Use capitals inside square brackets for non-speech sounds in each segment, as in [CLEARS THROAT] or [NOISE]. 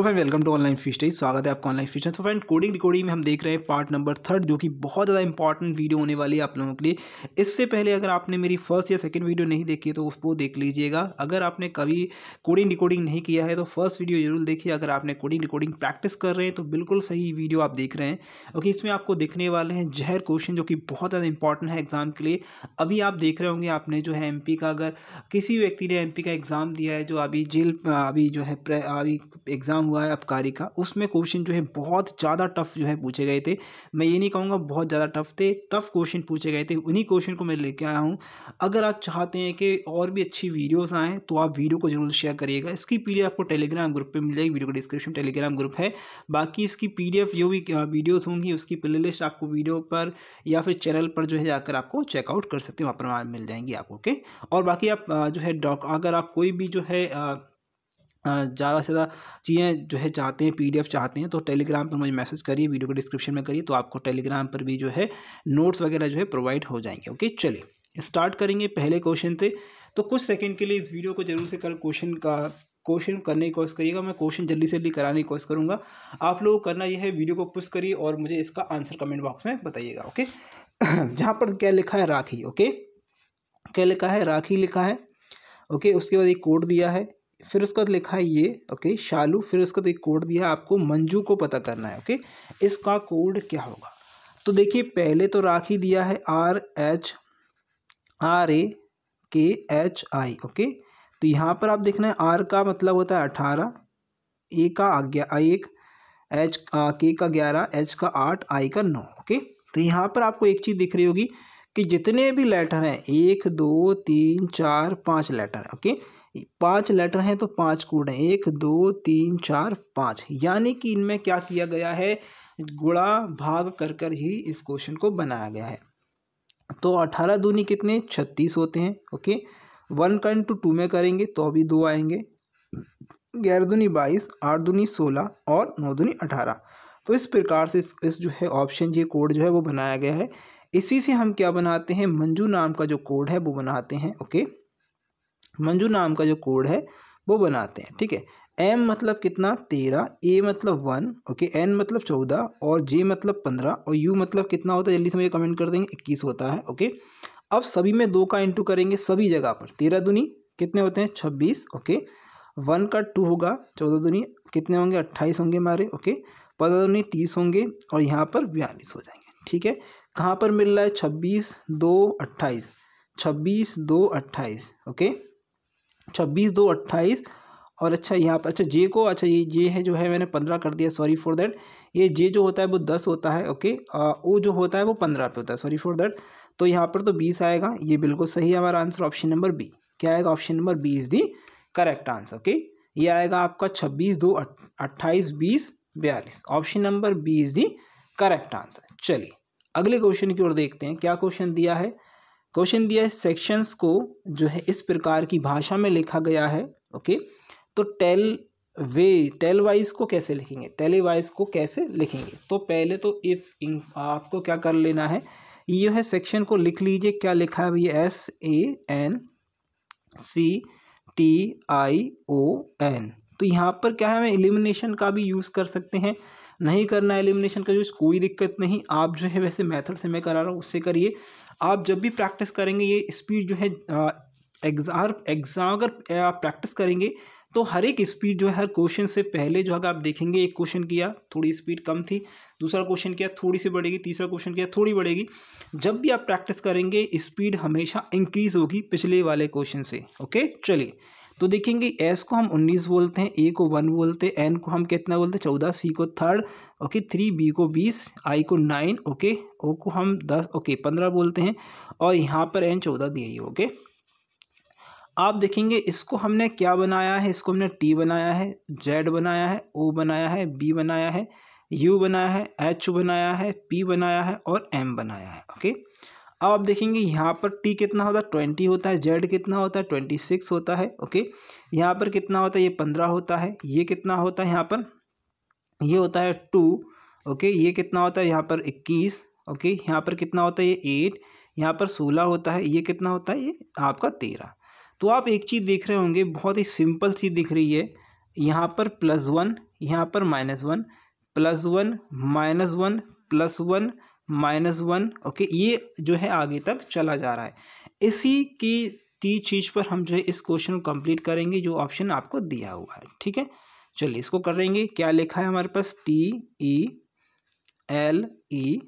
तो friend welcome to online fish study स्वागत है आपका ऑनलाइन फ़िश तो फ्रेंड कोडिंग रिकॉर्डिंग में हम देख रहे हैं पार्ट नंबर थर्ड जो कि बहुत ज़्यादा इंपॉर्टेंट वीडियो होने वाली है आप लोगों के लिए। इससे पहले अगर आपने मेरी फ़र्स्ट या सेकंड वीडियो नहीं देखी है तो उसको देख लीजिएगा। अगर आपने कभी कोडिंग रिकॉर्डिंग नहीं किया है तो फ़र्स्ट वीडियो ज़रूर देखिए। अगर आपने कोडिंग रिकॉर्डिंग प्रैक्टिस कर रहे हैं तो बिल्कुल सही वीडियो आप देख रहे हैं। ओके, इसमें आपको देखने वाले हैं जहर क्वेश्चन जो कि बहुत ज़्यादा इंपॉर्टेंट है एग्ज़ाम के लिए। अभी आप देख रहे होंगे आपने जो है एमपी का, अगर किसी व्यक्ति ने एमपी का एग्ज़ाम दिया है, जो अभी जेल, अभी जो है, अभी एग्ज़ाम हुआ है अपकारी का। उसमें क्वेश्चन जो है बहुत ज़्यादा टफ जो है पूछे गए थे। मैं ये नहीं कहूँगा बहुत ज़्यादा टफ थे टफ क्वेश्चन पूछे गए थे। उन्हीं क्वेश्चन को मैं लेके आया हूँ। अगर आप चाहते हैं कि और भी अच्छी वीडियोज़ आएँ तो आप वीडियो को ज़रूर शेयर करिएगा। इसकी पी आपको टेलीग्राम ग्रुप पर मिल जाएगी वीडियो को डिस्क्रिप्शन टेलीग्राम ग्रुप है। बाकी इसकी पी जो भी वीडियोज़ होंगी, उसकी प्ले आपको वीडियो पर या फिर चैनल पर जो है जाकर आपको चेकआउट कर सकते हो। वहाँ पर मिल जाएँगी आपको ओके और बाकी आप जो है डॉक अगर आप कोई भी जो है ज़्यादा से ज़्यादा चीज़ें जो है चाहते हैं पीडीएफ चाहते हैं तो टेलीग्राम पर मुझे मैसेज करिए, वीडियो को डिस्क्रिप्शन में करिए तो आपको टेलीग्राम पर भी जो है नोट्स वगैरह जो है प्रोवाइड हो जाएँगे, ओके? चलिए, स्टार्ट करेंगे पहले क्वेश्चन से। तो कुछ सेकंड के लिए इस वीडियो को ज़रूर से कल क्वेश्चन का, क्वेश्चन करने की कोशिश करिएगा, मैं क्वेश्चन जल्दी से जल्दी कराने की कोशिश करूँगा। आप लोग करना यह है, वीडियो को पुश करिए और मुझे इसका आंसर कमेंट बॉक्स में बताइएगा, ओके? [CLEARS THROAT] जहाँ पर क्या लिखा है, राखी, ओके? क्या लिखा है, राखी लिखा है, ओके? उसके बाद एक कोड दिया है फिर उसका लिखा है ये ओके शालू, फिर उसका एक कोड दिया आपको, मंजू को पता करना है ओके इसका कोड क्या होगा? तो देखिए, पहले तो राखी दिया है आर, एच, आर, ए, के, एच, आई ओके तो यहाँ पर आप देखना है, आर का मतलब होता है अठारह, ए का आज्ञा एक, एच के का ग्यारह, एच का आठ, आई का नौ ओके तो यहाँ पर आपको एक चीज़ दिख रही होगी कि जितने भी लेटर हैं, एक, दो, तीन, चार, पाँच लेटर ओके पाँच लेटर हैं तो पाँच कोड हैं। एक दो तीन चार पाँच। यानी कि इनमें क्या किया गया है? गुणा भाग कर कर ही इस क्वेश्चन को बनाया गया है। तो अठारह दूनी कितने? छत्तीस होते हैं ओके? वन का इंटू टू में करेंगे तो अभी दो आएँगे। ग्यारह दूनी बाईस आठ दूनी सोलह और नौ दूनी अठारह। तो इस प्रकार से इस, इस जो है ऑप्शन ये कोड जो है वो बनाया गया है। इसी से हम क्या बनाते हैं? मंजू नाम का जो कोड है वो बनाते हैं ओके? मंजू नाम का जो कोड है, वो बनाते हैं, ठीक है? एम मतलब कितना? तेरह ए मतलब वन ओके एन मतलब चौदह और जे मतलब पंद्रह और यू मतलब कितना होता है? जल्दी से मुझे कमेंट कर देंगे, इक्कीस होता है ओके अब सभी में दो का इंटू करेंगे सभी जगह पर। तेरह दुनी कितने होते हैं? छब्बीस ओके वन का टू होगा, चौदह दुनी कितने होंगे? अट्ठाईस होंगे हमारे ओके पंद्रह दुनी तीस होंगे और यहाँ पर बयालीस हो जाएँगे, ठीक है? कहाँ पर मिल रहा है? छब्बीस, दो, अट्ठाईस। छब्बीस, दो, अट्ठाईस ओके छब्बीस दो अट्ठाईस। और अच्छा यहाँ पर अच्छा जे को अच्छा ये जे है जो है मैंने पंद्रह कर दिया सॉरी फॉर दैट ये जे जो होता है वो दस होता है ओके ओ जो होता है वो पंद्रह पे होता है सॉरी फॉर दैट तो यहाँ पर तो बीस आएगा, ये बिल्कुल सही है हमारा आंसर ऑप्शन नंबर बी क्या आएगा? Option number B is the correct answer okay ये आएगा आपका छब्बीस दो अट्ठाईस, बीस, बयालीस। Option number B is the correct answer चलिए, अगले क्वेश्चन की ओर देखते हैं, क्या क्वेश्चन दिया है? क्वेश्चन दिया है सेक्शंस को जो है इस प्रकार की भाषा में लिखा गया है ओके तो टेल वे टेल वाइज को कैसे लिखेंगे? टेली वाइज को कैसे लिखेंगे? तो पहले तो इफ़ इन, आपको क्या कर लेना है, ये है सेक्शन को लिख लीजिए, क्या लिखा है भैया? S A N C T I O N तो यहाँ पर क्या है, हमें एलिमिनेशन का भी यूज़ कर सकते हैं। नहीं करना एलिमिनेशन का जो कोई दिक्कत नहीं, आप जो है वैसे मेथड से मैं करा रहा हूँ, उससे करिए। आप जब भी प्रैक्टिस करेंगे, ये स्पीड जो है एग्ज़ाम एग्ज़ाम अगर आप प्रैक्टिस करेंगे तो हर एक स्पीड जो है, हर क्वेश्चन से पहले जो अगर आप देखेंगे, एक क्वेश्चन किया थोड़ी स्पीड कम थी, दूसरा क्वेश्चन किया थोड़ी सी बढ़ेगी, तीसरा क्वेश्चन किया थोड़ी बढ़ेगी। जब भी आप प्रैक्टिस करेंगे स्पीड हमेशा इंक्रीज होगी पिछले वाले क्वेश्चन से ओके चलिए। तो देखेंगे एस को हम उन्नीस बोलते हैं ए को वन बोलते हैं एन को हम कितना बोलते हैं? चौदह सी को थर्ड ओके थ्री बी को बीस आई को नाइन ओके ओ को हम दस ओके पंद्रह बोलते हैं और यहाँ पर एन चौदह दिए ओके आप देखेंगे, इसको हमने क्या बनाया है? इसको हमने टी बनाया है जेड बनाया है ओ बनाया है बी बनाया है यू बनाया है एच बनाया है पी बनाया है और एम बनाया है ओके अब आप देखेंगे यहाँ पर टी कितना होता है? ट्वेंटी होता है जेड कितना होता है? ट्वेंटी सिक्स होता है ओके यहाँ पर कितना होता है? ये पंद्रह होता है, ये कितना होता है यहाँ पर? ये होता है टू ओके ये कितना होता है? यहाँ पर इक्कीस ओके यहाँ पर कितना होता है? ये एट यहाँ पर सोलह होता है, ये कितना होता है? ये आपका तेरह। तो आप एक चीज़ देख रहे होंगे, बहुत ही सिंपल चीज़ दिख रही है। यहाँ पर प्लस वन यहाँ पर minus one plus one minus one plus one minus one, okay, ये जो है आगे तक चला जा रहा है। इसी की ती चीज़ पर हम जो है इस क्वेश्चन को कंप्लीट करेंगे, जो ऑप्शन आपको दिया हुआ है, ठीक है? चलिए इसको करेंगे क्या लिखा है हमारे पास? T, E, L, E,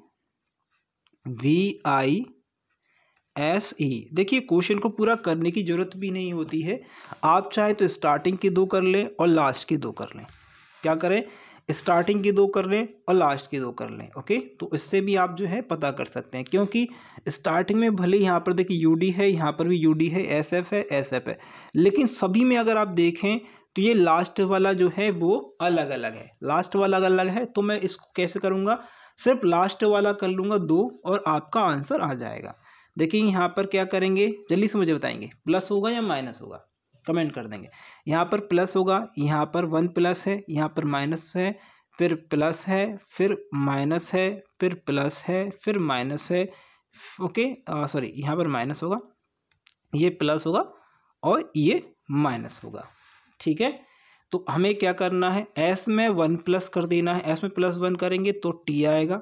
V, I, S, E. देखिए, क्वेश्चन को पूरा करने की ज़रूरत भी नहीं होती है। आप चाहे तो स्टार्टिंग की दो कर लें और लास्ट की दो कर लें। क्या करें? स्टार्टिंग की दो कर लें और लास्ट की दो कर लें, ओके? तो इससे भी आप जो है पता कर सकते हैं, क्योंकि स्टार्टिंग में भले ही यहाँ पर देखिए यू डी है, यहाँ पर भी यू डी है एस एफ़ है एस एफ़ है, लेकिन सभी में अगर आप देखें तो ये लास्ट वाला जो है वो अलग अलग है, लास्ट वाला अलग अलग है तो मैं इसको कैसे करूँगा? सिर्फ़ लास्ट वाला कर लूँगा दो और आपका आंसर आ जाएगा। देखिए यहाँ पर क्या करेंगे? जल्दी से मुझे बताएँगे, प्लस होगा या माइनस होगा? कमेंट कर देंगे। यहाँ पर प्लस होगा, यहाँ पर वन प्लस है, यहाँ पर माइनस है, फिर प्लस है, फिर माइनस है, फिर प्लस है, फिर माइनस है, ओके सॉरी, यहाँ पर माइनस होगा, ये प्लस होगा और ये माइनस होगा, ठीक है? तो हमें क्या करना है? एस में वन प्लस कर देना है। एस में प्लस वन करेंगे तो टी आएगा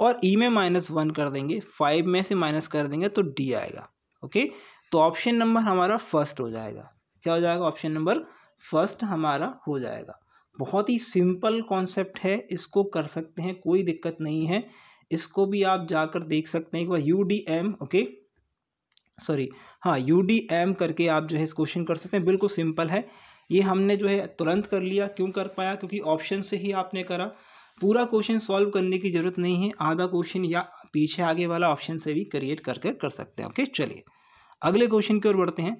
और ई e में माइनस वन कर देंगे। फाइव में से माइनस कर देंगे तो डी आएगा, ओके? तो ऑप्शन नंबर हमारा फ़र्स्ट हो जाएगा। क्या हो जाएगा? ऑप्शन नंबर फ़र्स्ट हमारा हो जाएगा। बहुत ही सिंपल कॉन्सेप्ट है, इसको कर सकते हैं, कोई दिक्कत नहीं है। इसको भी आप जाकर देख सकते हैं एक बार U D M okay sorry हाँ यू डी एम करके आप जो है इस क्वेश्चन कर सकते हैं। बिल्कुल सिंपल है। ये हमने जो है तुरंत कर लिया। क्यों कर पाया? क्योंकि ऑप्शन से ही आपने करा। पूरा क्वेश्चन सॉल्व करने की ज़रूरत नहीं है। आधा क्वेश्चन या पीछे आगे वाला ऑप्शन से भी क्रिएट करके कर सकते हैं ओके चलिए, अगले क्वेश्चन की ओर बढ़ते हैं।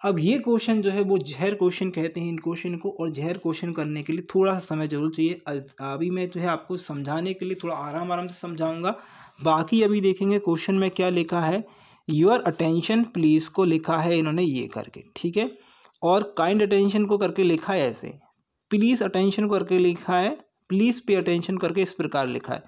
अब ये क्वेश्चन जो है वो जहर क्वेश्चन कहते हैं इन क्वेश्चन को और जहर क्वेश्चन करने के लिए थोड़ा सा समय ज़रूर चाहिए। अभी मैं जो है आपको समझाने के लिए थोड़ा आराम आराम से समझाऊँगा। बाकी अभी देखेंगे क्वेश्चन में क्या लिखा है। योर अटेंशन प्लीज़ को लिखा है इन्होंने ये करके, ठीक है? और काइंड अटेंशन को करके लिखा है ऐसे। प्लीज़ अटेंशन करके लिखा है। प्लीज़ पे अटेंशन करके इस प्रकार लिखा है।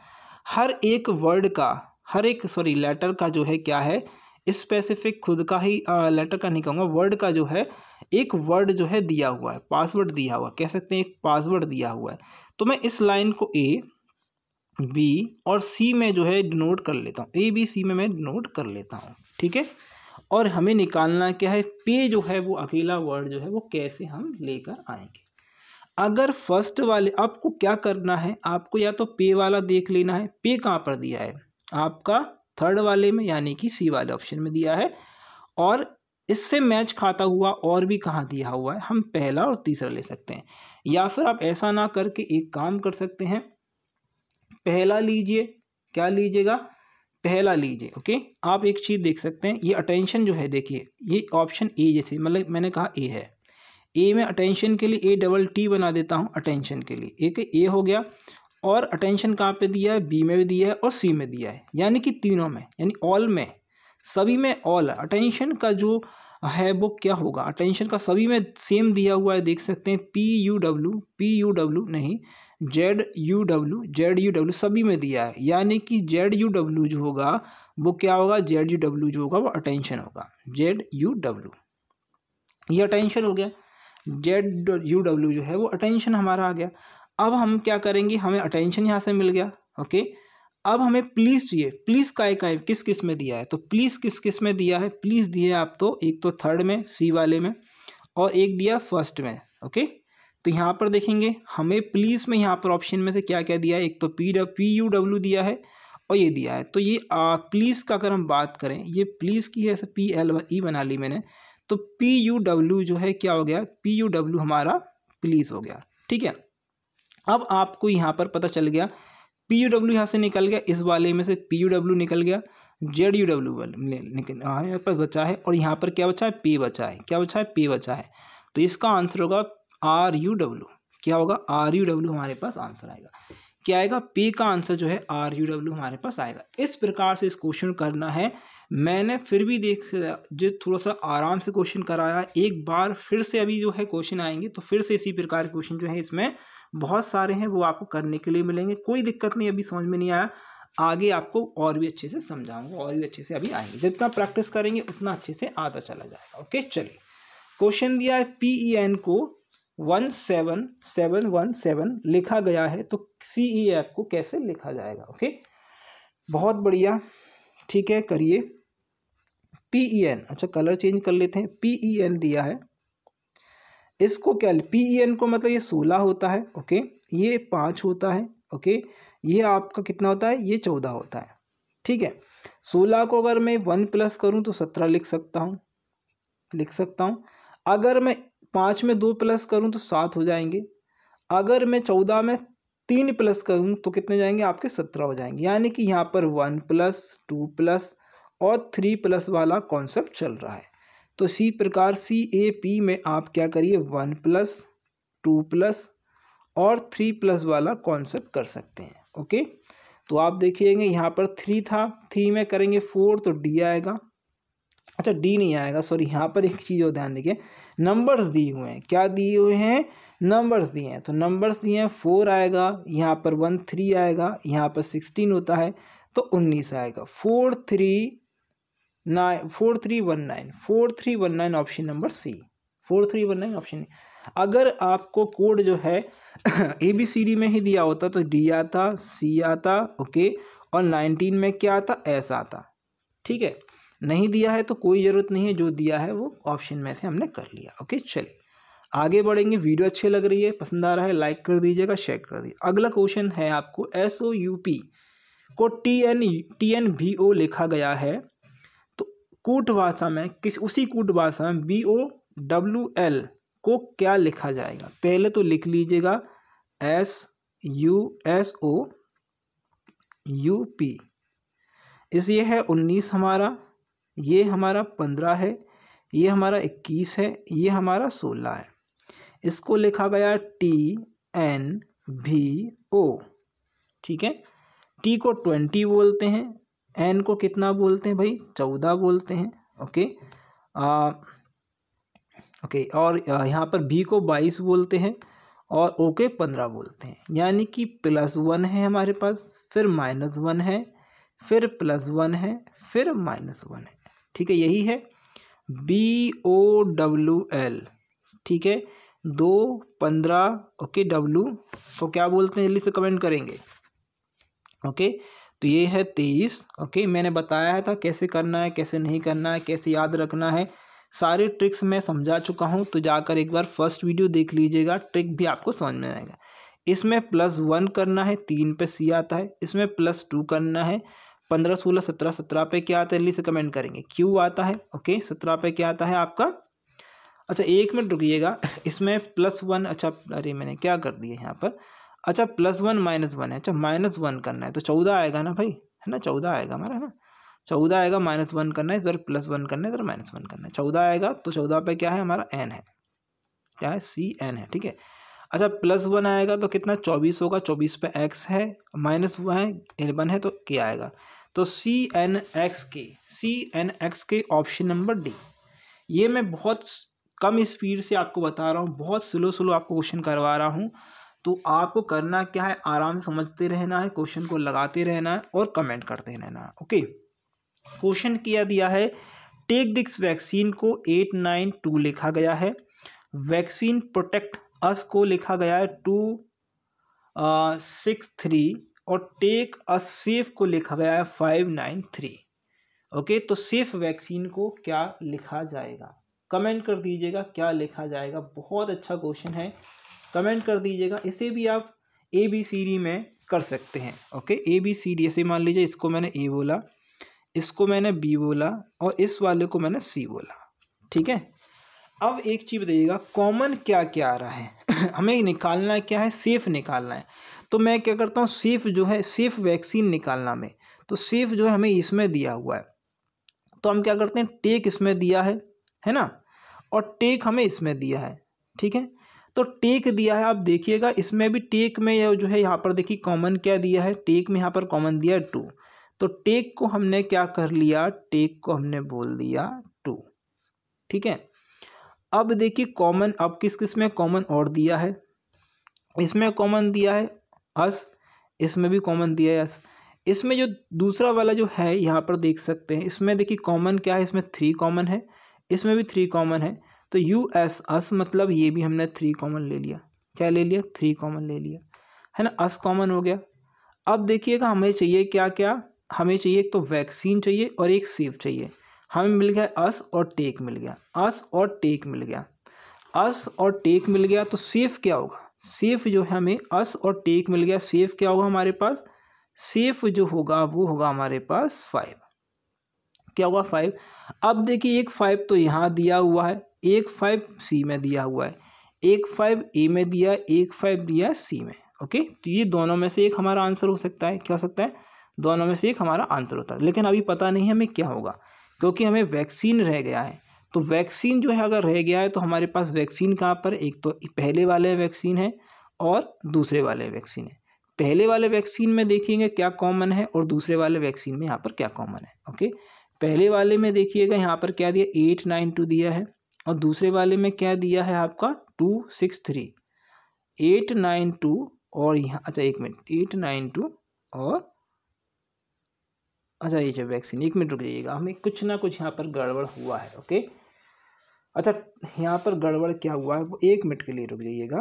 हर एक वर्ड का, हर एक सॉरी लेटर का जो है क्या है? स्पेसिफिक खुद का ही लेटर का नहीं कहूँगा वर्ड का जो है, एक वर्ड जो है दिया हुआ है पासवर्ड दिया हुआ कह सकते हैं एक पासवर्ड दिया हुआ है। तो मैं इस लाइन को ए बी और सी में जो है डिनोट कर लेता हूँ। ए बी सी में मैं डिनोट कर लेता हूँ, ठीक है? और हमें निकालना क्या है पे जो है वो अकेला वर्ड जो है वो कैसे हम लेकर आएँगे? अगर फ़र्स्ट वाले, आपको क्या करना है, आपको या तो पे वाला देख लेना है पे कहाँ पर दिया है? आपका थर्ड वाले में, यानी कि सी वाले ऑप्शन में दिया है। और इससे मैच खाता हुआ और भी कहाँ दिया हुआ है? हम पहला और तीसरा ले सकते हैं। या फिर आप ऐसा ना करके एक काम कर सकते हैं। पहला लीजिए। क्या लीजिएगा? पहला लीजिए, ओके? आप एक चीज़ देख सकते हैं। ये अटेंशन जो है, देखिए, ये ऑप्शन ए जैसे मतलब मैंने कहा ए है। ए में अटेंशन के लिए ए डबल टी बना देता हूँ अटेंशन के लिए। एक ए हो गया। और अटेंशन कहाँ पे दिया है? बी में भी दिया है और सी में दिया है। यानी कि तीनों में, यानी ऑल में। सभी में ऑल अटेंशन का जो है वो क्या होगा? अटेंशन का सभी में सेम दिया हुआ है, देख सकते हैं। P U W P U W नहीं Z U W Z U W सभी में दिया है। यानी कि जेड यू डब्ल्यू जो होगा, वो क्या होगा? जेड यू डब्ल्यू जो होगा, वो अटेंशन होगा। जेड यू डब्ल्यू ये अटेंशन हो गया। जेड यू डब्ल्यू जो है, वो अटेंशन हमारा आ गया। अब हम क्या करेंगे? हमें अटेंशन यहाँ से मिल गया ओके अब हमें प्लीज़ चाहिए। प्लीज़ का एक किस किसमें दिया है? तो प्लीज़ किस किसमें दिया है? प्लीज़ दिए आप तो एक तो थर्ड में सी वाले में, और एक दिया फ़र्स्ट में ओके तो यहाँ पर देखेंगे, हमें प्लीज़ में यहाँ पर ऑप्शन में से क्या क्या दिया है? एक तो पी पी यू डब्ल्यू दिया है, और ये दिया है। तो ये प्लीज़ का अगर हम बात करें, ये प्लीज़ की है, ऐसे पी एल ई बना ली मैंने तो पी यू डब्ल्यू जो है, क्या हो गया? पी यू डब्ल्यू हमारा प्लीज़ हो गया, ठीक है? अब आपको यहाँ पर पता चल गया पी यू डब्ल्यू यहाँ से निकल गया, इस वाले में से पी यू डब्ल्यू निकल गया जेड यू डब्ल्यू निकल हमारे पास बचा है, और यहाँ पर क्या बचा है? पे बचा है। क्या बचा है? पे बचा है। तो इसका आंसर होगा आर यू डब्ल्यू क्या होगा? आर यू डब्ल्यू हमारे पास आंसर आएगा। क्या आएगा? पे का आंसर जो है आर यू डब्ल्यू हमारे पास आएगा। इस प्रकार से इस क्वेश्चन करना है। मैंने फिर भी देख, जो थोड़ा सा आराम से क्वेश्चन कराया, एक बार फिर से अभी जो है क्वेश्चन आएँगे तो फिर से इसी प्रकार के क्वेश्चन जो है इसमें बहुत सारे हैं, वो आपको करने के लिए मिलेंगे। कोई दिक्कत नहीं, अभी समझ में नहीं आया। आगे आपको और भी अच्छे से समझाऊँगा, और भी अच्छे से अभी आएँगे। जितना प्रैक्टिस करेंगे, उतना अच्छे से आता चला जाएगा। ओके, चलिए। क्वेश्चन दिया है पी ई एन को one seven seven one seven लिखा गया है तो सी ई एफ़ को कैसे लिखा जाएगा? ओके, बहुत बढ़िया। ठीक है, करिए। पी ई एन अच्छा कलर चेंज कर लेते हैं। पी ई एन दिया है। इसको क्या पी ई एन को मतलब ये सोलह होता है, ओके? ये पाँच होता है, ओके? ये आपका कितना होता है? ये चौदह होता है, ठीक है? सोलह को अगर मैं वन प्लस करूँ तो सत्रह लिख सकता हूँ, लिख सकता हूँ। अगर मैं पाँच में दो प्लस करूँ तो सात हो जाएँगे। अगर मैं चौदह में तीन प्लस करूँ तो कितने जाएँगे? आपके सत्रह हो जाएँगे। यानी कि यहाँ पर वन प्लस, टू प्लस और थ्री प्लस वाला कॉन्सेप्ट चल रहा है। तो इसी प्रकार सी ए पी में आप क्या करिए? वन प्लस, टू प्लस और थ्री प्लस वाला कॉन्सेप्ट कर सकते हैं, ओके? तो आप देखिएगा यहाँ पर थ्री था, थ्री में करेंगे फोर तो डी आएगा। अच्छा डी नहीं आएगा, सॉरी, यहाँ पर एक चीज़ और ध्यान देखिए नंबर्स दिए हुए हैं। क्या दिए हुए हैं? नंबर्स दिए हैं तो नंबर्स दिए हैं, फोर आएगा, यहाँ पर वन थ्री आएगा, यहाँ पर सिक्सटीन होता है तो उन्नीस आएगा। Four three nine, four three one nine, four three one nine option number C, four three one nine option अगर आपको कोड जो है, [COUGHS] ए बी सी डी में ही दिया होता तो डी आता, सी आता, ओके, और नाइनटीन में क्या आता, एस आता, ठीक है? नहीं दिया है तो कोई ज़रूरत नहीं है, जो दिया है वो ऑप्शन में से हमने कर लिया, ओके? चलिए, आगे बढ़ेंगे, वीडियो अच्छी लग रही है, पसंद आ रहा है, लाइक कर दीजिएगा, शेयर कर दीजिए। अगला क्वेश्चन है आपको एस ओ यू पी को T N T N B O लिखा गया है कूट भाषा में, किस, उसी कूट भाषा में बी ओ डब्ल्यू एल को क्या लिखा जाएगा? पहले तो लिख लीजिएगा S U S O U P इस ये है उन्नीस हमारा, ये हमारा पंद्रह है, ये हमारा इक्कीस है, ये हमारा सोलह है। इसको लिखा गया टी एन भी ओ ठीक है? टी को ट्वेंटी बोलते हैं एन को कितना बोलते हैं भाई? चौदह बोलते हैं ओके आ, ओके और यहाँ पर बी को बाईस बोलते हैं और ओ के पंद्रह बोलते हैं। यानी कि प्लस वन है हमारे पास फिर माइनस वन है फिर प्लस वन है फिर माइनस वन है। ठीक है यही है। बी ओ डब्ल्यू एल ठीक है? दो पंद्रह ओके डब्ल्यू तो क्या बोलते हैं? जल्दी से कमेंट करेंगे ओके तो ये है तेईस ओके मैंने बताया था कैसे करना है, कैसे नहीं करना है, कैसे याद रखना है। सारे ट्रिक्स मैं समझा चुका हूँ तो जाकर एक बार फ़र्स्ट वीडियो देख लीजिएगा ट्रिक भी आपको समझ में आएगा। इसमें प्लस वन करना है, तीन पे सी आता है। इसमें प्लस टू करना है, पंद्रह, सोलह, सत्रह सत्रह पे क्या आता है जल्दी से कमेंट करेंगे। क्यू आता है ओके सत्रह पे क्या आता है आपका? अच्छा एक मिनट रुकिएगा। [LAUGHS] इसमें प्लस वन अच्छा अरे मैंने क्या कर दिया यहाँ पर? अच्छा प्लस वन माइनस वन है। अच्छा माइनस वन करना है। तो चौदह आएगा ना भाई? है ना? चौदह आएगा हमारा, है ना? चौदह आएगा माइनस वन करना है। इधर प्लस वन करना है, इधर माइनस वन करना है। चौदह आएगा तो चौदह पे क्या है? हमारा एन है। क्या है? सी एन है, ठीक है? अच्छा प्लस वन आएगा तो कितना? चौबीस होगा। चौबीस पे एक्स है माइनस वन है एलेवन है तो के आएगा। तो C N X K C N X K option number D ये मैं बहुत कम स्पीड से आपको बता रहा हूँ। बहुत स्लो स्लो आपको क्वेश्चन करवा रहा हूँ। तो आपको करना क्या है? आराम से समझते रहना है क्वेश्चन को लगाते रहना है और कमेंट करते रहना है ओके क्वेश्चन किया दिया है टेक दिक्स वैक्सीन को एट नाइन टू लिखा गया है। वैक्सीन प्रोटेक्ट अस को लिखा गया है टू सिक्स थ्री और टेक अ सेफ़ को लिखा गया है फाइव नाइन थ्री ओके तो सेफ़ वैक्सीन को क्या लिखा जाएगा? कमेंट कर दीजिएगा क्या लिखा जाएगा? बहुत अच्छा क्वेश्चन है। कमेंट कर दीजिएगा। इसे भी आप ए बी सी डी में कर सकते हैं okay A B C D ऐसे मान लीजिए, इसको मैंने ए बोला, इसको मैंने बी बोला, और इस वाले को मैंने सी बोला, ठीक है? अब एक चीज़ बताइएगा कॉमन क्या क्या आ रहा है? [COUGHS] हमें निकालना क्या है? सेफ़ निकालना है। तो मैं क्या करता हूँ सेफ़ जो है सेफ़ वैक्सीन निकालना में। तो सेफ़ जो है, हमें इसमें दिया हुआ है। तो हम क्या करते हैं टेक इसमें दिया है है ना? और टेक हमें इसमें दिया है, ठीक है? तो टेक दिया है, आप देखिएगा, इसमें भी टेक में जो है, यहाँ पर देखिए कॉमन क्या दिया है? टेक में यहाँ पर कॉमन दिया है टू तो टेक को हमने क्या कर लिया? टेक को हमने बोल दिया टू ठीक है? अब देखिए कॉमन अब किस किसमें कॉमन और दिया है? इसमें कॉमन दिया है अस इसमें भी कॉमन दिया है अस इसमें जो दूसरा वाला जो है, यहाँ पर देख सकते हैं, इसमें देखिए कॉमन क्या है? इसमें थ्री कॉमन है, इसमें भी थ्री कॉमन है. तो यू एस अस मतलब ये भी हमने थ्री कॉमन ले लिया। क्या ले लिया? थ्री कॉमन ले लिया। है ना? अस कॉमन हो गया। अब देखिएगा, हमें चाहिए क्या क्या हमें चाहिए एक तो वैक्सीन चाहिए और एक सेफ़ चाहिए। हमें मिल गया अस और टेक मिल गया। अस और टेक मिल गया। अस और टेक मिल गया तो सेफ़ क्या होगा? सेफ़ जो है हमें अस और टेक मिल गया। सेफ़ क्या होगा हमारे पास? सेफ़ जो होगा, वो होगा हमारे पास फाइव क्या होगा फाइव अब देखिए, एक फाइव तो यहाँ दिया हुआ है। एक फाइव सी में दिया हुआ है। एक फाइव ए में दिया, एक फाइव दिया सी में ओके तो ये दोनों में से एक हमारा आंसर हो सकता है। क्या हो सकता है? दोनों में से एक हमारा आंसर होता है। लेकिन अभी पता नहीं हमें क्या होगा, क्योंकि हमें वैक्सीन रह गया है। तो वैक्सीन जो है, अगर रह गया है तो हमारे पास वैक्सीन कहाँ पर एक तो पहले वाले वैक्सीन है और दूसरे वाले वैक्सीन है। पहले वाले वैक्सीन में देखिएगा क्या कॉमन है और दूसरे वाले वैक्सीन में यहाँ पर क्या कॉमन है ओके पहले वाले में देखिएगा यहाँ पर क्या दिया? एट नाइन टू दिया है। और दूसरे वाले में क्या दिया है आपका? Two, six, three. Eight, nine, two और यहाँ अच्छा एक मिनट, एट, नाइन, टू और अच्छा ये वैक्सीन एक मिनट रुक जाइएगा, हमें कुछ ना कुछ यहाँ पर गड़बड़ हुआ है ओके अच्छा यहाँ पर गड़बड़ क्या हुआ है, वो एक मिनट के लिए रुक जाइएगा।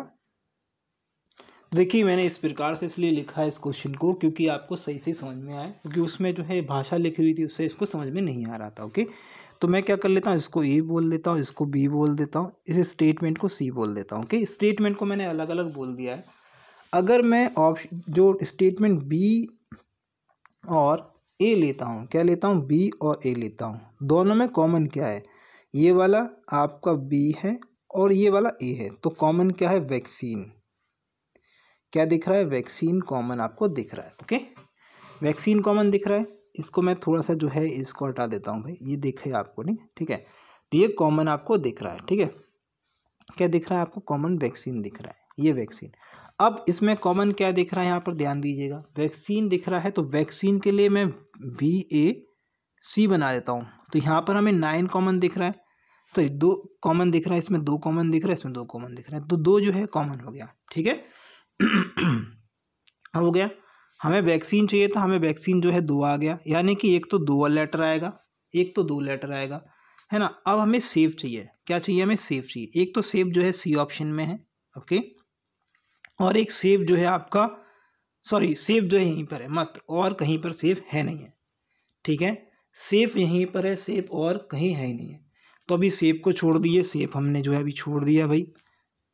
देखिए, मैंने इस प्रकार से इसलिए लिखा है इस क्वेश्चन को क्योंकि आपको सही से समझ में आए, क्योंकि उसमें जो है भाषा लिखी हुई थी, उससे इसको समझ में नहीं आ रहा था ओके तो मैं क्या कर लेता हूँ, इसको ए बोल देता हूँ, इसको बी बोल देता हूँ, इस स्टेटमेंट को सी बोल देता हूँ ओके स्टेटमेंट को मैंने अलग अलग बोल दिया है। अगर मैं ऑप्शन जो स्टेटमेंट बी और ए लेता हूँ, क्या लेता हूँ? बी और ए लेता हूँ। दोनों में कॉमन क्या है? ये वाला आपका बी है और ये वाला ए है तो कॉमन क्या है? वैक्सीन क्या दिख रहा है? वैक्सीन कॉमन आपको दिख रहा है ओके वैक्सीन कॉमन दिख रहा है। इसको मैं थोड़ा सा जो है इसको हटा देता हूँ भाई। ये दिखे आपको नहीं ठीक है? तो ये कॉमन आपको दिख रहा है, ठीक है? क्या दिख रहा है आपको? कॉमन वैक्सीन दिख रहा है, ये वैक्सीन अब इसमें कॉमन क्या दिख रहा है यहाँ पर? ध्यान दीजिएगा। वैक्सीन दिख रहा है तो वैक्सीन के लिए मैं वी ए सी बना देता हूँ। तो यहाँ पर हमें नाइन कॉमन दिख रहा है। तो दो कॉमन दिख रहा है, इसमें दो कॉमन दिख रहा है, इसमें दो कॉमन दिख रहा है। तो दो जो है कॉमन हो गया, ठीक है? [CLEARS THROAT] हो गया। हमें वैक्सीन चाहिए था, हमें वैक्सीन जो है दो आ गया। यानी कि एक तो दो लेटर आएगा, एक तो दो लेटर आएगा, है ना? अब हमें सेफ़ चाहिए। क्या चाहिए हमें? सेफ़ चाहिए। एक तो सेफ़ जो है सी ऑप्शन में है ओके और एक सेफ़ जो है आपका सॉरी सेफ़ जो है यहीं पर है, मत, और कहीं पर सेफ़ है नहीं है, ठीक है? सेफ़ यहीं पर है सेफ़ और कहीं है ही नहीं है। तो अभी सेफ़ को छोड़ दिए सेफ़ हमने जो है अभी छोड़ दिया भाई,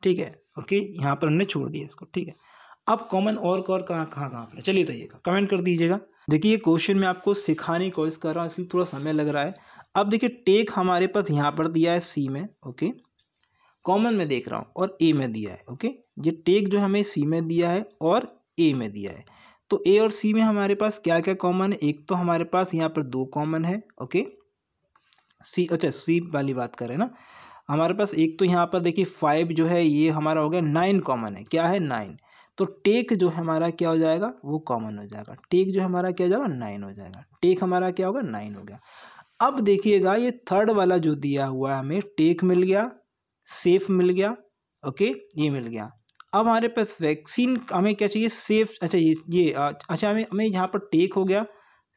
ठीक है? ओके यहाँ पर हमने छोड़ दिया इसको, ठीक है? अब कॉमन और कौर कहाँ कहाँ कहाँ पर चलिए बताइएगा कमेंट कर दीजिएगा। देखिए, ये क्वेश्चन मैं आपको सिखाने की कोशिश कर रहा हूँ, इसलिए थोड़ा समय लग रहा है। अब देखिए टेक हमारे पास यहाँ पर दिया है सी में ओके कॉमन में देख रहा हूँ और ए में दिया है ओके ये टेक जो हमें सी में दिया है और ए में दिया है। तो ए और सी में हमारे पास क्या क्या कॉमन है? एक तो हमारे पास यहाँ पर दो कॉमन है ओके सी अच्छा सी वाली बात करें ना? हमारे पास एक तो यहाँ पर देखिए फाइव जो है, ये हमारा हो गया नाइन कॉमन है। क्या है? नाइन तो टेक जो हमारा क्या हो जाएगा? वो कॉमन हो जाएगा। टेक जो हमारा क्या हो जाएगा? नाइन हो जाएगा। टेक हमारा क्या होगा? नाइन हो गया। अब देखिएगा, ये थर्ड वाला जो दिया हुआ है हमें टेक मिल गया सेफ़ मिल गया ओके ये मिल गया। अब हमारे पास वैक्सीन हमें क्या चाहिए? सेफ़ अच्छा ये ये अच्छा हमें हमें यहाँ पर टेक हो गया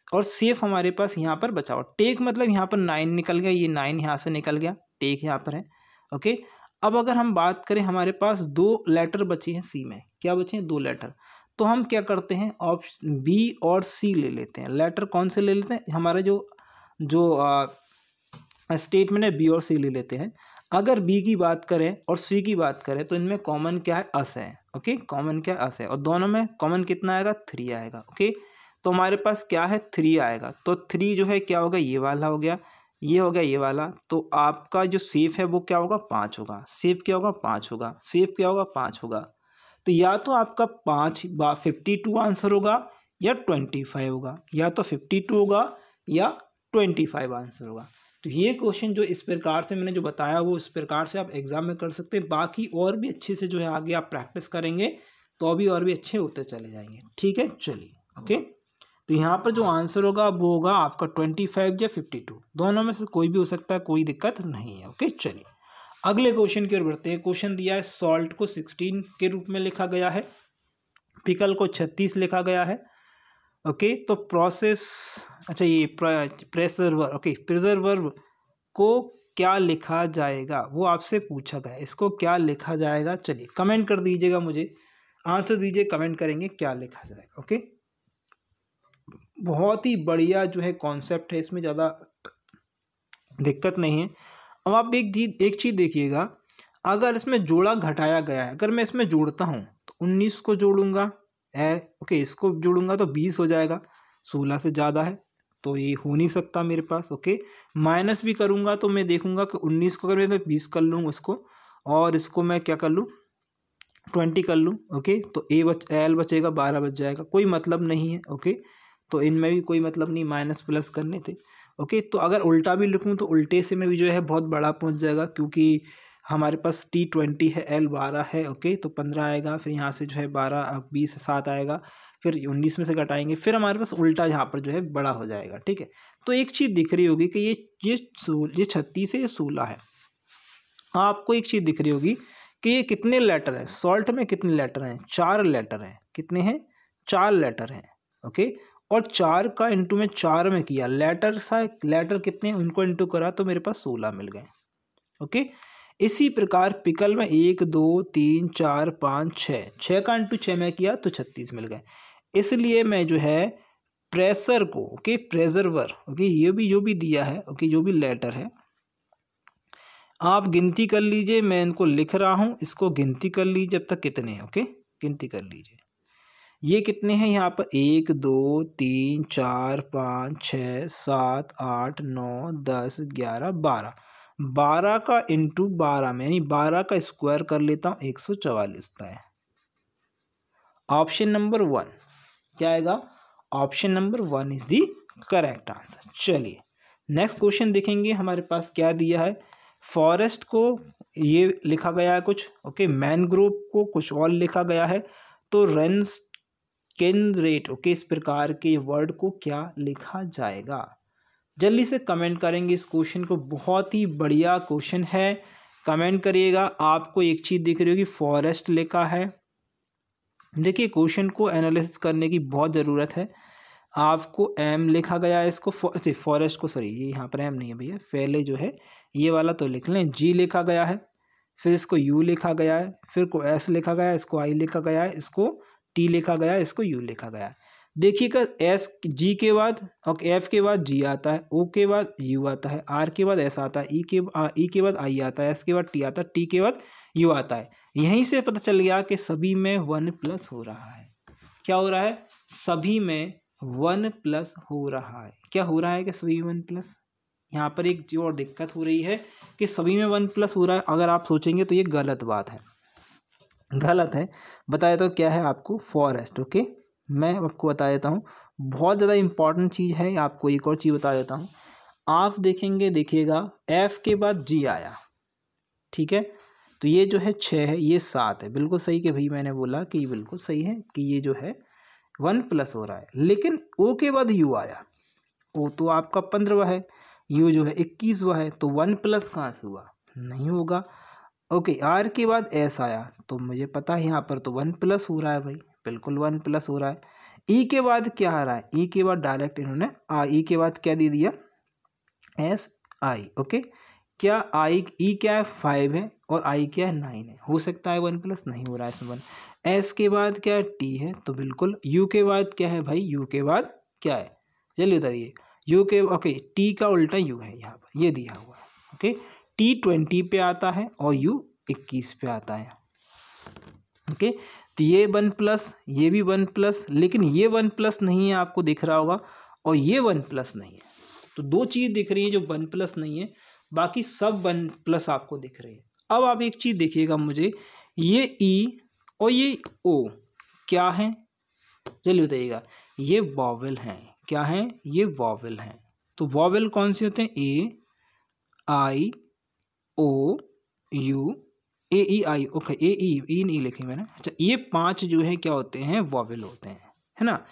और सेफ़ हमारे पास यहाँ पर बचा हुआ। टेक मतलब यहाँ पर नाइन निकल गया, ये नाइन यहाँ से निकल गया टेक यहाँ पर है ओके अब अगर हम बात करें हमारे पास दो लेटर बचे हैं सी में, क्या बचे हैं? दो लेटर तो हम क्या करते हैं? ऑप्शन बी और सी ले लेते हैं। लेटर कौन से ले लेते हैं? हमारा जो जो स्टेटमेंट है बी और सी ले लेते हैं। अगर बी की बात करें और सी की बात करें तो इनमें कॉमन क्या है? अस है ओके कॉमन क्या है? अस है। और दोनों में कॉमन कितना आएगा? थ्री आएगा ओके तो हमारे पास क्या है? थ्री आएगा। तो थ्री जो है, क्या होगा ये वाला हो गया। ये हो गया ये वाला। तो आपका जो सेफ़ है वो क्या होगा? पाँच होगा। सेफ़ क्या होगा? पाँच होगा। सेफ़ क्या होगा? पाँच होगा। तो या तो आपका पाँच बा फिफ्टी टू आंसर होगा या ट्वेंटी फाइव होगा। या तो फिफ्टी टू होगा या ट्वेंटी फाइव आंसर होगा। तो ये क्वेश्चन जो इस प्रकार से मैंने जो बताया, वो इस प्रकार से आप एग्ज़ाम में कर सकते हैं। बाकी और भी अच्छे से जो है आगे आप प्रैक्टिस करेंगे तो अभी और भी अच्छे होते चले जाएँगे। ठीक है? चलिए। ओके तो यहाँ पर जो आंसर होगा वो होगा आपका ट्वेंटी फाइव या फिफ्टी टू दोनों में से कोई भी हो सकता है, कोई दिक्कत नहीं है ओके चलिए, अगले क्वेश्चन की ओर बढ़ते हैं। क्वेश्चन दिया है सॉल्ट को सिक्सटीन के रूप में लिखा गया है पिकल को छत्तीस लिखा गया है ओके तो प्रोसेस अच्छा ये प्रेसर्वर ओके प्रिजर्वर को क्या लिखा जाएगा? वो आपसे पूछा गया इसको क्या लिखा जाएगा? चलिए कमेंट कर दीजिएगा मुझे। आंसर दीजिए कमेंट करेंगे, क्या लिखा जाएगा ओके बहुत ही बढ़िया जो है कॉन्सेप्ट है, इसमें ज़्यादा दिक्कत नहीं है। अब आप एक चीज़ एक चीज़ देखिएगा, अगर इसमें जोड़ा घटाया गया है, अगर मैं इसमें जोड़ता हूँ तो उन्नीस को जोड़ूँगा, ए, ओके, इसको जोड़ूँगा तो बीस हो जाएगा, सोलह से ज़्यादा है तो ये हो नहीं सकता मेरे पास, ओके। माइनस भी करूँगा तो मैं देखूँगा कि उन्नीस को अगर मैं बीस कर लूँ उसको और इसको मैं क्या कर लूँ, ट्वेंटी कर लूँ, ओके तो ए बच, एल बचेगा, बारह बच जाएगा, कोई मतलब नहीं है, ओके। तो इनमें भी कोई मतलब नहीं माइनस प्लस करने थे। ओके तो अगर उल्टा भी लिखूँ तो उल्टे से में भी जो है बहुत बड़ा पहुँच जाएगा क्योंकि हमारे पास टी ट्वेंटी है एल बारह है ओके तो पंद्रह आएगा, फिर यहाँ से जो है बारह बीस, सात आएगा, फिर उन्नीस में से घटाएँगे, फिर हमारे पास उल्टा यहाँ पर जो है बड़ा हो जाएगा, ठीक है? तो एक चीज़ दिख रही होगी कि ये ये ये छत्तीस है, ये सोलह है। आपको एक चीज़ दिख रही होगी कि ये कितने लेटर हैं? सॉल्ट में कितने लेटर हैं? चार लेटर हैं। कितने हैं? चार लेटर हैं। ओके और चार का इंटू में चार में किया। लेटर सा लेटर कितने उनको इंटू करा तो मेरे पास सोलह मिल गए। ओके इसी प्रकार पिकल में एक, दो, तीन, चार, पाँच छः छः का इंटू छः में किया तो छत्तीस मिल गए। इसलिए मैं जो है प्रेशर को ओके प्रेजरवर ओके ये भी, जो भी दिया है ओके जो भी लेटर है, आप गिनती कर लीजिए। मैं इनको लिख रहा हूँ। इसको गिनती कर लीजिए जब तक कितने हैं ओके गिनती कर लीजिए। ये कितने हैं यहाँ पर? एक, दो, तीन, चार, पाँच, छः, सात, आठ, नौ, दस, ग्यारह, बारह। बारह का इंटू बारह में, यानी बारह का स्क्वायर कर लेता हूँ, एक सौ चवालीस है। ऑप्शन नंबर वन क्या आएगा? Option number one is the correct answer चलिए नेक्स्ट क्वेश्चन देखेंगे, हमारे पास क्या दिया है? फॉरेस्ट को ये लिखा गया है कुछ ओके मैनग्रोव को कुछ और लिखा गया है तो रेंस किन रेट ओके इस प्रकार के वर्ड को क्या लिखा जाएगा? जल्दी से कमेंट करेंगे। इस क्वेश्चन को बहुत ही बढ़िया क्वेश्चन है। कमेंट करिएगा। आपको एक चीज़ दिख रही होगी। फॉरेस्ट लिखा है। देखिए क्वेश्चन को एनालिसिस करने की बहुत ज़रूरत है। आपको एम लिखा गया है इसको। फॉरेस्ट को सॉरी ये यहाँ पर एम नहीं है भैया। पहले जो है, ये वाला तो लिख लें। जी लिखा गया है। फिर इसको यू लिखा गया है। फिर को एस लिखा गया है। इसको आई लिखा गया है। इसको टी लिखा गया, इसको यू लिखा गया। देखिएगा एस जी के बाद और एफ़ के बाद जी आता है, ओ के बाद यू आता है, आर के बाद एस आता है, ई के ई के बाद आई आता है, एस के बाद टी आता है, टी के बाद यू आता है। यहीं से पता चल गया कि सभी में वन प्लस हो रहा है। क्या हो रहा है? सभी में वन प्लस हो रहा है। क्या हो रहा है कि सभी वन प्लस? यहाँ पर एक जो और दिक्कत हो रही है कि सभी में वन प्लस हो रहा है, अगर आप सोचेंगे तो ये गलत बात है। गलत है। बताया तो क्या है आपको? फॉरेस्ट ओके मैं आपको बता देता हूँ। बहुत ज़्यादा इंपॉर्टेंट चीज़ है। आपको एक और चीज़ बता देता हूँ। आप देखेंगे, देखिएगा एफ़ के बाद जी आया। ठीक है? तो ये जो है छः है, ये सात है। बिल्कुल सही कि भाई मैंने बोला कि ये बिल्कुल सही है कि ये जो है वन प्लस हो रहा है। लेकिन ओ के बाद यू आया। ओ तो आपका पंद्रहवा है। यू जो है इक्कीसवा है। तो वन प्लस कहाँ से हुआ? नहीं होगा। ओके आर के बाद एस आया। तो मुझे पता है यहाँ पर तो वन प्लस हो रहा है भाई। बिल्कुल वन प्लस हो रहा है। ई e के बाद क्या आ रहा है? ई e के बाद डायरेक्ट इन्होंने आ ई के बाद क्या दे दिया? S I okay? क्या आई ई क्या है? फाइव है और आई क्या है? नाइन है। हो सकता है वन प्लस नहीं हो रहा है इसमें वन। एस के बाद क्या है? टी है। तो बिल्कुल यू के बाद क्या है भाई? यू के बाद क्या है? चलिए बताइए। यू के, ओके टी का उल्टा यू है यहाँ पर। ये दिया हुआ है, ओके? टी ट्वेंटी पे आता है और यू इक्कीस पे आता है। ओके? तो ये वन प्लस, ये भी वन प्लस, लेकिन ये वन प्लस नहीं है, आपको दिख रहा होगा, और ये वन प्लस नहीं है। तो दो चीज़ दिख रही है जो वन प्लस नहीं है, बाकी सब वन प्लस आपको दिख रही है। अब आप एक चीज़ देखिएगा मुझे, ये ई और ये ओ क्या है? चलिए बताइएगा, ये वॉवल हैं। क्या हैं? ये वॉवल हैं। तो वॉवल कौन से होते हैं? ए आई ओ, you, A, E, I, okay, ए, ई ई नहीं लिखे मैंने। अच्छा ये पाँच जो है, क्या होते हैं? वॉवेल होते हैं, है ना?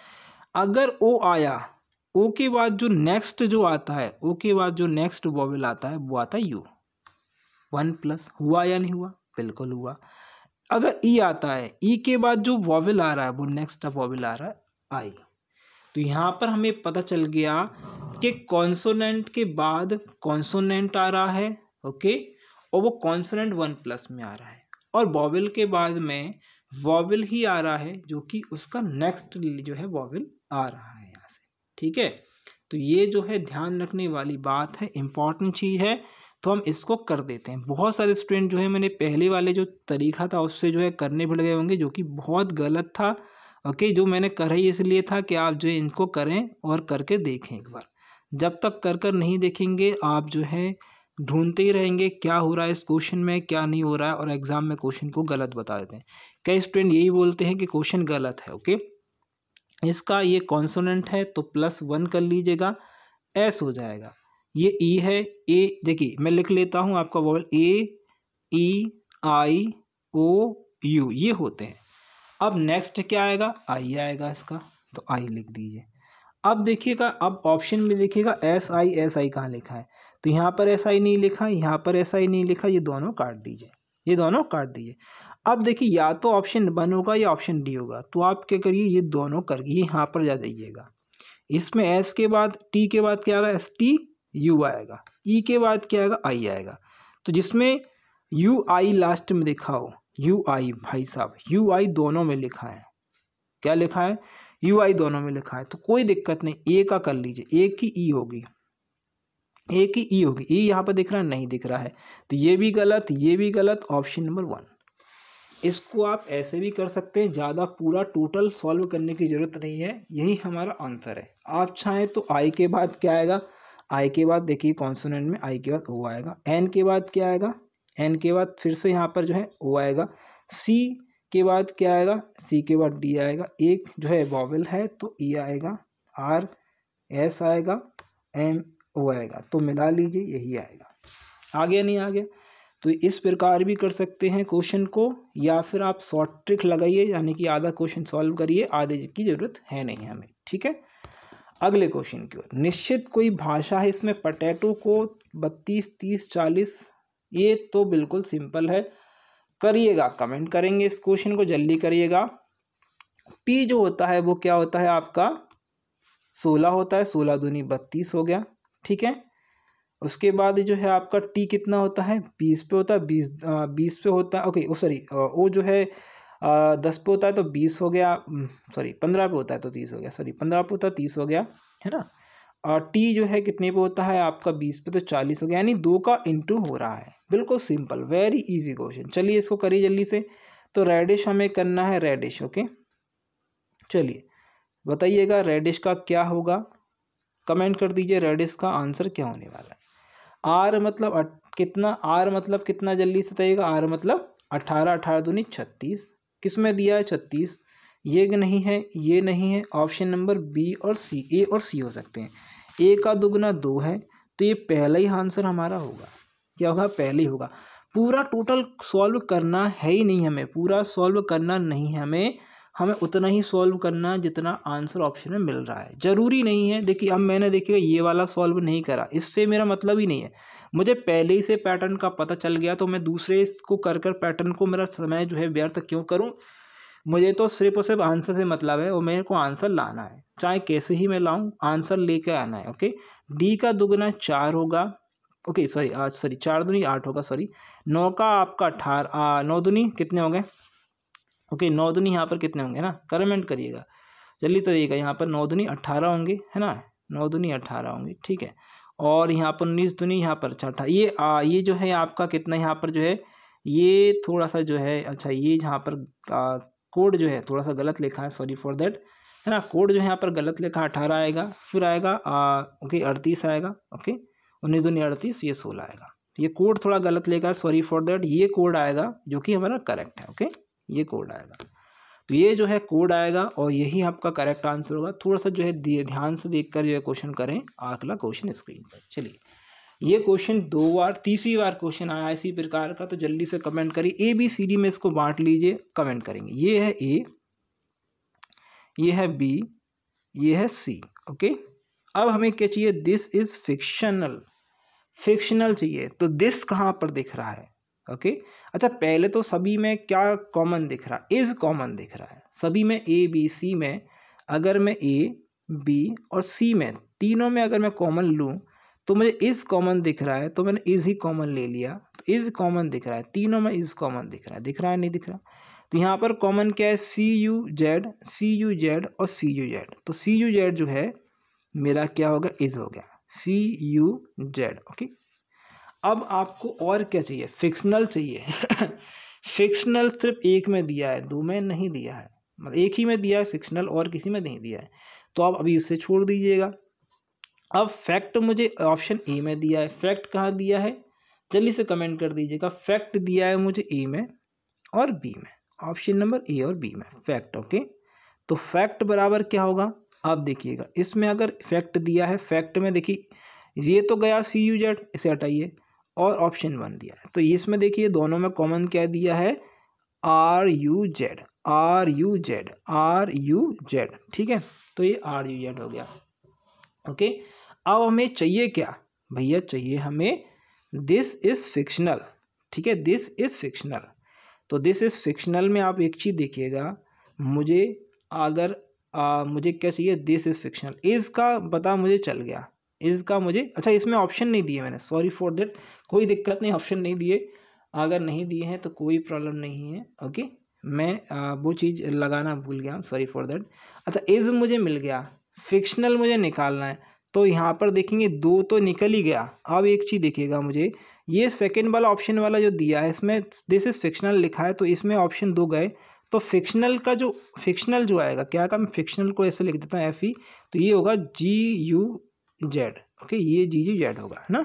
अगर ओ आया, ओ के बाद जो नेक्स्ट जो आता है, ओ के बाद जो नेक्स्ट वॉवेल आता है, वो आता है यू। वन प्लस हुआ या नहीं हुआ? बिल्कुल हुआ। अगर ई आता है, ई के बाद जो वॉवेल आ रहा है, वो नेक्स्ट वॉवेल आ रहा है आई तो यहाँ पर हमें पता चल गया कि कॉन्सोनेंट के बाद कॉन्सोनेंट आ रहा है ओके और वो कॉन्सोनेंट वन प्लस में आ रहा है। और वॉवल के बाद में वॉवल ही आ रहा है, जो कि उसका नेक्स्ट जो है वॉवल आ रहा है यहाँ से। ठीक है? तो ये जो है ध्यान रखने वाली बात है इंपॉर्टेंट चीज़ है। तो हम इसको कर देते हैं। बहुत सारे स्टूडेंट जो है, मैंने पहले वाले जो तरीका था, उससे जो है करने पड़ गए होंगे, जो कि बहुत गलत था। ओके जो मैंने कर ही इसलिए था कि आप जो है इनको करें और करके देखें एक बार। जब तक कर कर नहीं देखेंगे, आप जो है ढूंढते ही रहेंगे क्या हो रहा है इस क्वेश्चन में, क्या नहीं हो रहा है और एग्ज़ाम में क्वेश्चन को गलत बता देते हैं। कई स्टूडेंट यही बोलते हैं कि क्वेश्चन गलत है ओके इसका ये कॉन्सोनेंट है तो प्लस वन कर लीजिएगा एस हो जाएगा। ये ई है ए देखिए, मैं लिख लेता हूँ आपका vowel A E I O you ये होते हैं। अब नेक्स्ट क्या आएगा? आई आएगा इसका तो आई लिख दीजिए। अब देखिएगा, अब ऑप्शन में देखिएगा एस आई एस आई कहाँ लिखा है? तो यहाँ पर ऐसा ही नहीं लिखा, यहाँ पर ऐसा ही नहीं लिखा, ये दोनों काट दीजिए, ये दोनों काट दीजिए। अब देखिए, या तो ऑप्शन वन होगा या ऑप्शन डी होगा तो आप क्या करिए, ये दोनों करिए यहाँ पर जा जाइएगा इसमें एस के बाद टी के बाद क्या आएगा? एस टी यू आएगा। ई e के बाद क्या आएगा? आई आएगा। तो जिसमें यू आई लास्ट में लिखा हो यू आई भाई साहब यू आई दोनों में लिखा है। क्या लिखा है? यू आई दोनों में लिखा है। तो कोई दिक्कत नहीं ए का कर लीजिए एक की ई होगी। एक ही ई होगी। ई यहाँ पर दिख रहा है, नहीं दिख रहा है। तो ये भी गलत, ये भी गलत, ऑप्शन नंबर वन। इसको आप ऐसे भी कर सकते हैं, ज़्यादा पूरा टोटल सॉल्व करने की ज़रूरत नहीं है। यही हमारा आंसर है। आप चाहें तो आई के बाद क्या आएगा? आई के बाद देखिए कॉन्सोनेंट में आई के बाद ओ आएगा। एन के बाद क्या आएगा? एन के बाद फिर से यहाँ पर जो है, ओ आएगा। सी के बाद क्या आएगा? सी के बाद डी आएगा। एक जो है वॉवल है तो ई e आएगा। आर एस आएगा। एम ओ आएगा। तो मिला लीजिए, यही आएगा। आ गया नहीं आ गया तो इस प्रकार भी कर सकते हैं क्वेश्चन को, या फिर आप शॉर्ट ट्रिक लगाइए, यानी कि आधा क्वेश्चन सॉल्व करिए, आधे की ज़रूरत है नहीं हमें, ठीक है? अगले क्वेश्चन की ओर। निश्चित कोई भाषा है इसमें पटेटो को बत्तीस, तीस, चालीस, ये तो बिल्कुल सिंपल है। करिएगा कमेंट करेंगे इस क्वेश्चन को, जल्दी करिएगा। पी जो होता है, वो क्या होता है आपका? सोलह होता है, सोलह दूनी बत्तीस हो गया। ठीक है? उसके बाद जो है आपका टी कितना होता है? बीस पे होता है, बीस बीस पे होता है, ओके, ओ, सॉरी वो जो है दस पे होता है तो बीस हो गया सॉरी, पंद्रह पे होता है तो तीस हो गया, सॉरी, पंद्रह पे होता है, तीस हो गया, है ना? और टी जो है कितने पे होता है? आपका बीस पे तो चालीस हो गया, यानी दो का इंटू हो रहा है, बिल्कुल सिंपल वेरी इजी क्वेश्चन चलिए इसको करिए जल्दी से तो रेडिश हमें करना है रेडिश ओके? चलिए, बताइएगा रेडिश का क्या होगा? कमेंट कर दीजिए रेडिश का आंसर क्या होने वाला है। आर मतलब अट, कितना आर मतलब कितना जल्दी से बताइएगा आर मतलब अठारह अठारह दूनी छत्तीस। किसमें दिया है छत्तीस? ये नहीं है ये नहीं है। ऑप्शन नंबर बी और सी ए और सी हो सकते हैं। ए का दुगना दो है तो ये पहला ही आंसर हमारा होगा। क्या होगा? पहले ही होगा। पूरा टोटल सॉल्व करना है ही नहीं हमें। पूरा सॉल्व करना नहीं है हमें। हमें उतना ही सॉल्व करना है जितना आंसर ऑप्शन में मिल रहा है। ज़रूरी नहीं है। देखिए, अब मैंने देखिए ये वाला सॉल्व नहीं करा। इससे मेरा मतलब ही नहीं है। मुझे पहले ही से पैटर्न का पता चल गया तो मैं दूसरे को कर कर पैटर्न को मेरा समय जो है व्यर्थ क्यों करूँ? मुझे तो सिर्फ़ और सिर्फ़ आंसर से मतलब है, और मेरे को आंसर लाना है। चाहे कैसे ही मैं लाऊं आंसर लेके आना है ओके डी का दुगना चार होगा। ओके सॉरी आज सॉरी चार दुनी आठ होगा सॉरी नौ का आपका अठारह नौ दुनी कितने हो गए? ओके नौ दुनी यहाँ पर कितने होंगे ना? कमेंट करिएगा। जल्दी करिएगा यहाँ पर नौ दुनी अट्ठारह होंगे है ना? नौ दुनी अट्ठारह होंगे ठीक है? और यहाँ पर उन्नीस दुनी यहाँ पर अच्छा ये आ, ये जो है आपका कितना यहाँ पर जो है ये थोड़ा सा जो है अच्छा ये यहाँ पर आ, कोड जो है थोड़ा सा गलत लिखा है सॉरी फॉर देट है ना? कोड जो है यहाँ पर गलत लिखा अठारह आएगा फिर आएगा ओके अड़तीस आएगा ओके? उन्नीस दुनी अड़तीस ये सोलह आएगा। ये कोड थोड़ा गलत है सॉरी फॉर देट ये कोड आएगा जो कि हमारा करेक्ट है ओके? ये कोड आएगा। तो ये जो है कोड आएगा और यही आपका करेक्ट आंसर होगा। थोड़ा सा जो है ध्यान से देख कर जो है क्वेश्चन करें। अगला क्वेश्चन स्क्रीन पर। चलिए। ये क्वेश्चन दो बार, तीसरी बार क्वेश्चन आया इसी प्रकार का तो जल्दी से कमेंट करिए। ए बी सी डी में इसको बांट लीजिए कमेंट करेंगे। ये है ए ये है बी ये है सी ओके अब हमें क्या चाहिए? दिस इज़ फिक्शनल फिक्शनल चाहिए। तो दिस कहाँ पर दिख रहा है? ओके? अच्छा पहले तो सभी में क्या कॉमन दिख रहा? है इज़ कॉमन दिख रहा है। सभी में ए बी सी में अगर मैं ए बी और सी में तीनों में अगर मैं कॉमन लूँ तो मुझे इज़ कॉमन दिख रहा है तो मैंने इज़ ही कॉमन ले लिया। तो इज़ कॉमन दिख रहा है। तीनों में इज़ कॉमन दिख रहा है। दिख रहा है, नहीं दिख रहा? तो यहाँ पर कॉमन क्या है? C U Z C U Z और सी यू जेड तो सी यू जेड जो है, मेरा क्या होगा इज़ हो गया। C U Z okay? अब आपको और क्या चाहिए? फिक्शनल चाहिए। [LAUGHS] फिक्शनल सिर्फ़ एक में दिया है, दो में नहीं दिया है। मतलब एक ही में दिया है फिक्शनल और किसी में नहीं दिया है। तो आप अभी उससे छोड़ दीजिएगा। अब फैक्ट मुझे ऑप्शन ए में दिया है। फैक्ट कहाँ दिया है? जल्दी से कमेंट कर दीजिएगा। फैक्ट दिया है मुझे ए में और बी में। ऑप्शन नंबर ए और बी में। फैक्ट ओके तो फैक्ट बराबर क्या होगा? आप देखिएगा। इसमें अगर फैक्ट दिया है फैक्ट में देखिए, ये तो गया सी यू जेड इसे हटाइए। और ऑप्शन वन दिया है। तो इसमें देखिए दोनों में कॉमन क्या दिया है? R U Z R U Z R U Z ठीक है? तो ये आर यू जेड हो गया। ओके अब हमें चाहिए क्या? भैया चाहिए हमें दिस इज़ फिक्शनल ठीक है? दिस इज़ फिक्शनल तो दिस इज़ फिक्शनल में आप एक चीज़ देखिएगा। मुझे अगर आ, मुझे क्या चाहिए? दिस इज़ फिक्शनल इज़ का पता मुझे चल गया। इज़ का मुझे अच्छा इसमें ऑप्शन नहीं दिए मैंने सॉरी फॉर देट कोई दिक्कत नहीं ऑप्शन नहीं दिए। अगर नहीं दिए हैं तो कोई प्रॉब्लम नहीं है ओके मैं आ, वो चीज़ लगाना भूल गया सॉरी फॉर देट अच्छा इज़ मुझे मिल गया फिक्शनल मुझे निकालना है तो यहाँ पर देखेंगे दो तो निकल ही गया। अब एक चीज़ देखिएगा मुझे ये सेकेंड वाला ऑप्शन वाला जो दिया है इसमें दिस इज़ फिक्शनल लिखा है तो इसमें ऑप्शन दो गए। तो फिक्शनल का जो फिक्शनल जो आएगा क्या का मैं फिक्शनल को ऐसे लिख देता हूँ एफ़ ई तो ये होगा जी यू जेड ओके ये जी जी जेड होगा, है ना?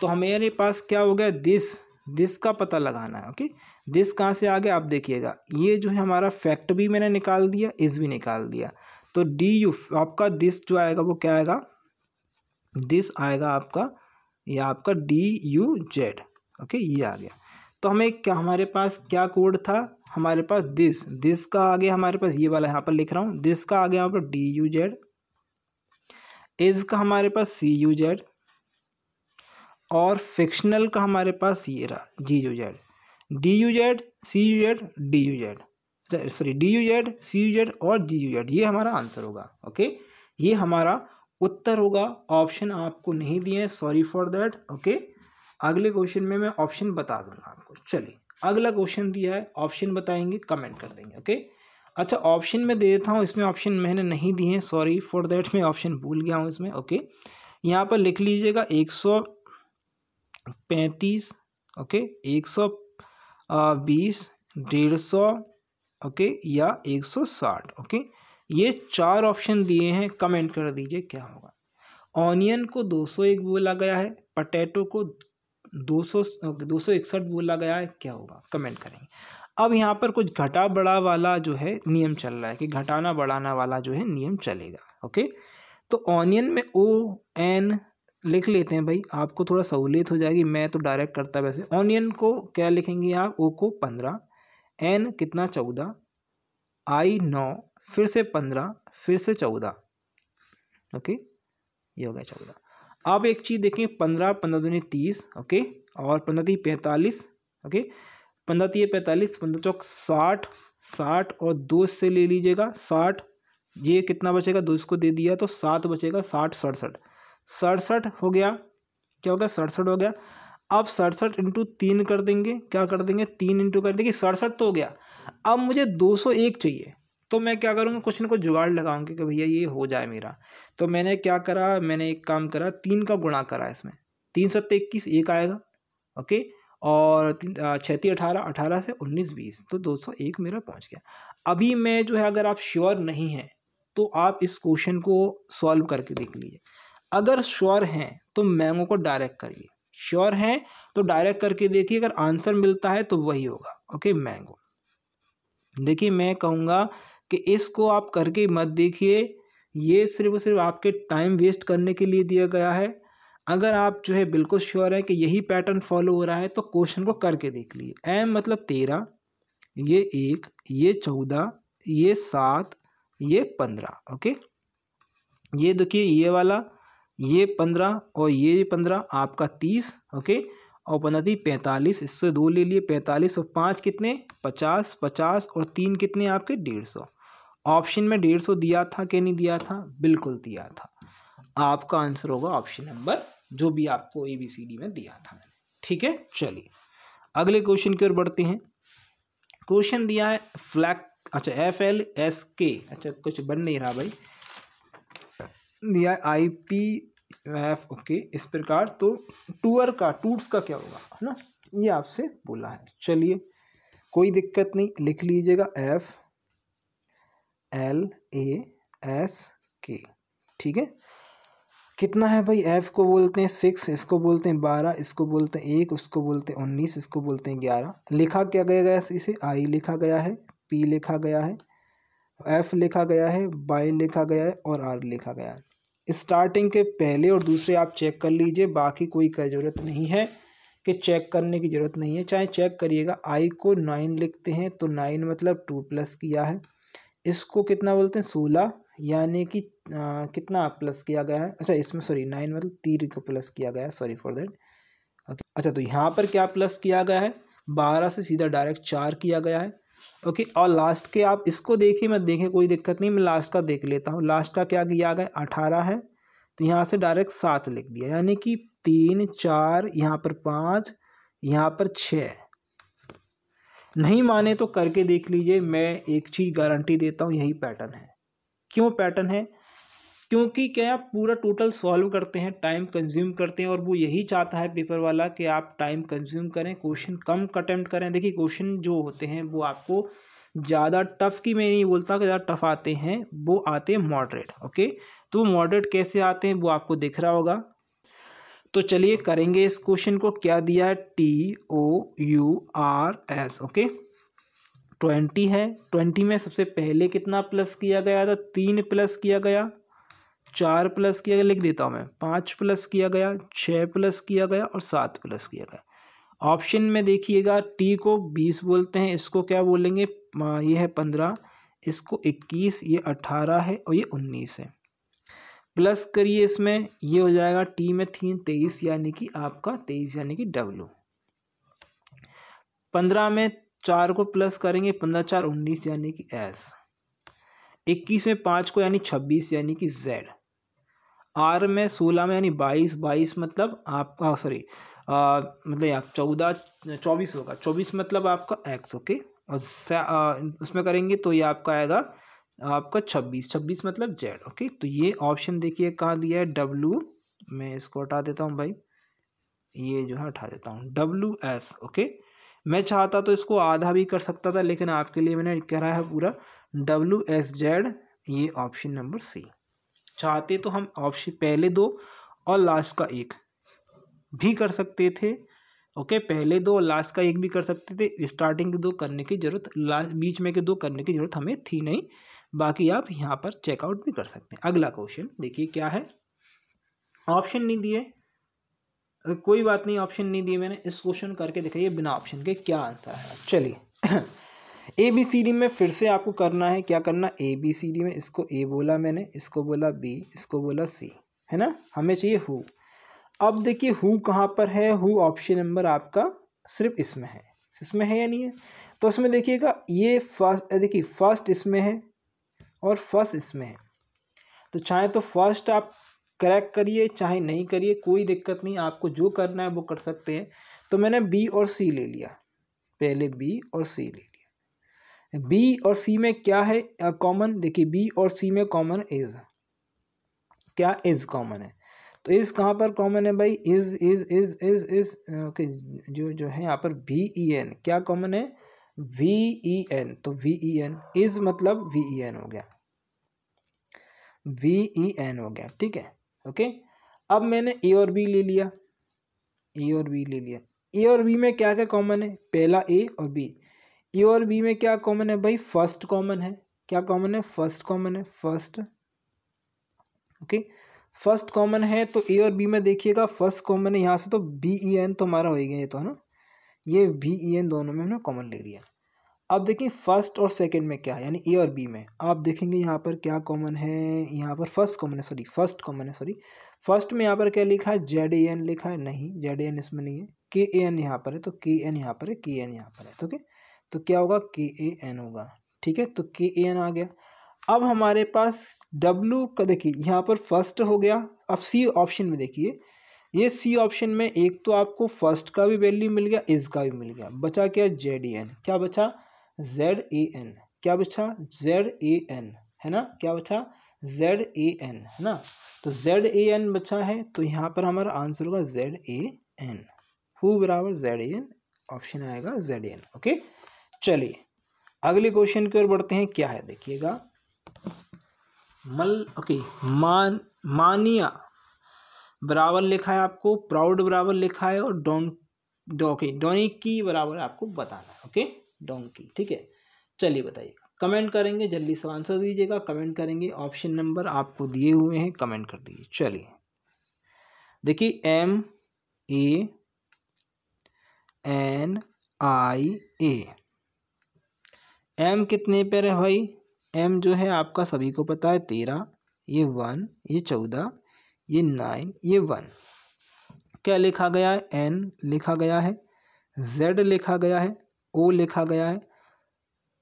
तो हमारे पास क्या हो गया? दिस दिस का पता लगाना है ओके दिस कहाँ से आ गया? आप देखिएगा। ये जो है हमारा फैक्ट भी मैंने निकाल दिया इस भी निकाल दिया। तो डी यू आपका दिस जो आएगा, वो क्या आएगा? दिस आएगा आपका, ये आपका डी यू जेड ओके ये आ गया। तो हमें क्या, हमारे पास क्या कोड था? हमारे पास दिस दिस का आगे हमारे पास ये वाला यहाँ पर लिख रहा हूँ। दिस का आगे यहाँ पर डी यू जेड इज़ का हमारे पास सी यू जेड और फिक्शनल का हमारे पास ये रहा G U Z D U Z C U Z D U Z sorry D U Z C U Z और जी यू जेड ये हमारा आंसर होगा ओके ये हमारा उत्तर होगा ऑप्शन आपको नहीं दिए हैं सॉरी फॉर दैट ओके अगले क्वेश्चन में मैं ऑप्शन बता दूँगा आपको। चलिए, अगला क्वेश्चन दिया है ऑप्शन बताएँगे कमेंट कर देंगे ओके अच्छा ऑप्शन में दे देता हूँ, इसमें ऑप्शन मैंने नहीं दिए हैं सॉरी फॉर देट मैं ऑप्शन भूल गया हूँ इसमें ओके यहाँ पर लिख लीजिएगा एक सौ पैंतीस ओके एक सौ बीस, डेढ़ सौ ओके या एक सौ साठ ओके ये चार ऑप्शन दिए हैं कमेंट कर दीजिए क्या होगा? ऑनियन को दो सौ एक बोला गया है पटेटो को दो सौ दो सौ इकसठ बोला गया है, क्या होगा? कमेंट करेंगे। अब यहाँ पर कुछ घटा बढ़ा वाला जो है नियम चल रहा है कि घटाना बढ़ाना वाला जो है नियम चलेगा, ओके? तो ऑनियन में ओ एन लिख लेते हैं भाई, आपको थोड़ा सहूलियत हो जाएगी, मैं तो डायरेक्ट करता वैसे। ऑनियन को क्या लिखेंगे आप? ओ को पंद्रह एन कितना? चौदह आई नौ, फिर से पंद्रह, फिर से चौदह, ओके? ये हो गया चौदह। आप एक चीज़ देखें, पंद्रह पंद्रह दूनी तीस, ओके? और पंद्रह ती पैंतालीस, ओके? पंद्रह तीय पैंतालीस पंद्रह चौक साठ साठ और दो से ले लीजिएगा, साठ। ये कितना बचेगा? दो इसको दे दिया तो सात बचेगा, साठ, सड़सठ। सड़सठ हो गया, क्या हो गया? सड़सठ हो गया। अब सड़सठ इंटू तीन कर देंगे, क्या कर देंगे? तीन इंटू कर देंगे, सड़सठ तो हो गया। अब मुझे दो सौ एक चाहिए तो मैं क्या करूँगा? कुछ ना कुछ जुगाड़ लगाऊँगी कि भैया ये हो जाए मेरा। तो मैंने क्या करा? मैंने एक काम करा, तीन का गुणा करा इसमें। तीन सत्तर इक्कीस, एक आएगा, ओके? और छत्तीस अठारह अठारह से उन्नीस, बीस तो दो सौ एक मेरा पहुँच गया। अभी मैं जो है, अगर आप श्योर नहीं हैं तो आप इस क्वेश्चन को सॉल्व करके देख लीजिए। अगर श्योर हैं तो मैंगो को डायरेक्ट करिए। श्योर हैं तो डायरेक्ट करके देखिए, अगर आंसर मिलता है तो वही होगा। ओके मैंगो देखिए, मैं कहूँगा कि इसको आप करके मत देखिए। ये सिर्फ़ सिर्फ़ आपके टाइम वेस्ट करने के लिए दिया गया है। अगर आप जो है बिल्कुल श्योर है कि यही पैटर्न फॉलो हो रहा है तो क्वेश्चन को करके देख लीजिए एम मतलब तेरह, ये एक, ये चौदह, ये सात, ये पंद्रह ओके ये देखिए, ये वाला, ये पंद्रह और ये पंद्रह, आपका तीस ओके और बना दी पैंतालीस, इससे दो ले लिए, पैंतालीस और पाँच कितने? पचास पचास और तीन कितने आपके? डेढ़ सौ। ऑप्शन में डेढ़ सौ दिया था कि नहीं दिया था? बिल्कुल दिया था। आपका आंसर होगा ऑप्शन नंबर जो भी आपको ए बी सी डी में दिया था मैंने। ठीक है? चलिए, अगले क्वेश्चन की ओर बढ़ते हैं। क्वेश्चन दिया है फ्लैग अच्छा एफ़ एल एस के अच्छा कुछ बन नहीं रहा भाई। दिया है आई पी एफ़ ओके इस प्रकार। तो टूअर का टूर्स का क्या होगा? है ना? ये आपसे बोला है। चलिए, कोई दिक्कत नहीं, लिख लीजिएगा एफ़ एल ए एस के ठीक है? कितना है भाई? एफ़ को बोलते हैं सिक्स इसको बोलते हैं बारह, इसको बोलते हैं एक, उसको बोलते हैं उन्नीस, इसको बोलते हैं ग्यारह। लिखा क्या गया गया इसे? आई लिखा गया है पी लिखा गया है एफ़ लिखा गया है बाई लिखा गया है और आर लिखा गया है। स्टार्टिंग के पहले और दूसरे आप चेक कर लीजिए, बाकी कोई ज़रूरत नहीं है कि चेक करने की ज़रूरत नहीं है। चाहे चेक करिएगा आई को नाइन लिखते हैं तो नाइन मतलब टू प्लस किया है। इसको कितना बोलते हैं? सोलह, यानी कि कितना प्लस किया गया है? अच्छा इसमें सॉरी नाइन मतलब तीन को प्लस किया गया है सॉरी फॉर देट ओके अच्छा तो यहाँ पर क्या प्लस किया गया है? बारह से सीधा डायरेक्ट चार किया गया है। ओके और लास्ट के आप इसको देखिए, मत देखें कोई दिक्कत नहीं, मैं लास्ट का देख लेता हूँ। लास्ट का क्या किया गया अठारह है। तो यहाँ से डायरेक्ट सात लिख दिया, यानी कि तीन, चार, यहाँ पर पाँच, यहाँ पर छः। नहीं माने तो करके देख लीजिए, मैं एक चीज़ गारंटी देता हूँ, यही पैटर्न है। क्यों पैटर्न है? क्योंकि क्या आप पूरा टोटल सॉल्व करते हैं टाइम कंज्यूम करते हैं और वो यही चाहता है पेपर वाला कि आप टाइम कंज्यूम करें क्वेश्चन कम अटैम्प्ट करें। देखिए क्वेश्चन जो होते हैं, वो आपको ज़्यादा टफ की मैं नहीं बोलता कि ज़्यादा टफ आते हैं, वो आते हैं मॉडरेट ओके तो मॉडरेट कैसे आते हैं, वो आपको दिख रहा होगा। तो चलिए करेंगे इस क्वेश्चन को, क्या दिया है? T O U R S okay twenty है। ट्वेंटी में सबसे पहले कितना प्लस किया गया था? तीन प्लस किया गया। चार प्लस किया गया, लिख देता हूँ मैं। पाँच प्लस किया गया, छः प्लस किया गया और सात प्लस किया गया। ऑप्शन में देखिएगा, टी को बीस बोलते हैं, इसको क्या बोलेंगे? ये है पंद्रह, इसको इक्कीस, ये अट्ठारह है और ये उन्नीस है। प्लस करिए इसमें, ये हो जाएगा टी में थी, तेईस, यानी कि आपका तेईस, यानी कि डब्लू। पंद्रह में चार को प्लस करेंगे, पंद्रह, चार, उन्नीस, यानी कि एस। इक्कीस में पाँच को, यानी छब्बीस, यानी कि जेड। आर में सोलह में यानी बाईस बाईस मतलब आपका सॉरी मतलब आप चौदह, चौबीस होगा। चौबीस मतलब आपका एक्स ओके और उसमें करेंगे तो ये आपका आएगा, आपका छब्बीस। छब्बीस मतलब जेड ओके तो ये ऑप्शन देखिए कहाँ दिया है? डब्लू मैं इसको हटा देता हूँ भाई। ये जो है हटा देता हूँ। डब्लू एस ओके मैं चाहता तो इसको आधा भी कर सकता था, लेकिन आपके लिए मैंने कह रहा है पूरा। डब्लू एस जेड ये ऑप्शन नंबर सी चाहते तो हम ऑप्शन पहले दो और लास्ट का एक भी कर सकते थे। ओके पहले दो और लास्ट का एक भी कर सकते थे। स्टार्टिंग के दो करने की ज़रूरत लास्ट बीच में के दो करने की ज़रूरत हमें थी नहीं। बाकी आप यहाँ पर चेकआउट भी कर सकते हैं। अगला क्वेश्चन देखिए क्या है। ऑप्शन नहीं दिए। कोई बात नहीं ऑप्शन नहीं दिए मैंने। इस क्वेश्चन करके दिखाइए बिना ऑप्शन के क्या आंसर है। चलिए। ए बी सी डी में फिर से आपको करना है, क्या करना? ए बी सी डी में, इसको ए बोला मैंने, इसको बोला बी, इसको बोला सी, है ना? हमें चाहिए हु। अब देखिए हु कहाँ पर है? हु ऑप्शन नंबर आपका सिर्फ़ इसमें है। इसमें है या नहीं है? तो इसमें देखिएगा, ये फ़र्स्ट, देखिए, फ़र्स्ट इसमें है और फ़र्स्ट इसमें है। तो चाहे तो फ़र्स्ट आप क्रैक करिए, चाहे नहीं करिए, कोई दिक्कत नहीं, आपको जो करना है वो कर सकते हैं। तो मैंने बी और सी ले लिया। पहले बी और सी ले लिया। बी और सी में क्या है कॉमन देखिए, बी और सी में कॉमन इज़ क्या इज़ कॉमन है? तो इज़ कहाँ पर कॉमन है भाई? Is is is is is okay जो जो है यहाँ पर वी ई एन क्या कॉमन है? वी ई एन तो वी ई एन इज़ मतलब वी ई एन हो गया। वी ई एन हो गया, ठीक है? ओके अब मैंने ए और बी ले लिया। ए और बी ले लिया। ए और बी में क्या क्या कॉमन है? पहला ए और बी ए और बी में क्या कॉमन है? भाई फ़र्स्ट कॉमन है। क्या कॉमन है? फ़र्स्ट कॉमन है। फ़र्स्ट ओके फ़र्स्ट कॉमन है तो ए और बी में देखिएगा। फ़र्स्ट कॉमन है यहाँ से तो बी ई एन तो हमारा हो गया ये तो है ना? ये बी ई एन दोनों में हमने कॉमन ले लिया। अब देखिए फ़र्स्ट और सेकंड में क्या है? यानी ए और बी में। आप देखेंगे यहाँ पर क्या कॉमन है? यहाँ पर फ़र्स्ट कॉमन है सॉरी फ़र्स्ट कॉमन है सॉरी फ़र्स्ट में यहाँ पर क्या लिखा है? जेड ए एन लिखा है। नहीं जेड ए एन इसमें नहीं है। के ए एन यहाँ पर है तो के एन यहाँ पर है के एन यहाँ पर है तो ओके तो क्या होगा? के ए एन होगा। ठीक है? तो के ए एन आ गया। अब हमारे पास डब्लू का देखिए, यहाँ पर फ़र्स्ट हो गया। अब सी ऑप्शन में देखिए। ये सी ऑप्शन में एक तो आपको फ़र्स्ट का भी वैल्यू मिल गया इस का भी मिल गया। बचा क्या? जेड ए एन क्या बचा? जेड ए एन क्या बचा? जेड ए एन है ना? क्या बचा? जेड ए एन है ना? तो जेड ए एन बचा है तो यहाँ पर हमारा आंसर होगा जेड ए एन हु बराबर? जेड ए एन ऑप्शन आएगा जेड ए एन ओके चलिए, अगले क्वेश्चन की ओर बढ़ते हैं। क्या है? देखिएगा। मल ओके मान, मानिया, बराबर लिखा है आपको प्राउड बराबर लिखा है और डों ओके डोनिकी बराबर आपको बताना है ओके डोंकी ठीक है? चलिए बताइएगा। कमेंट करेंगे, जल्दी से आंसर दीजिएगा। कमेंट करेंगे ऑप्शन नंबर आपको दिए हुए हैं कमेंट कर दीजिए। चलिए। देखिए M A N I A M कितने पर है भाई? एम जो है आपका सभी को पता है तेरह ये वन ये चौदह ये नाइन ये वन। क्या लिखा गया है? एन लिखा गया है जेड लिखा गया है ओ लिखा गया है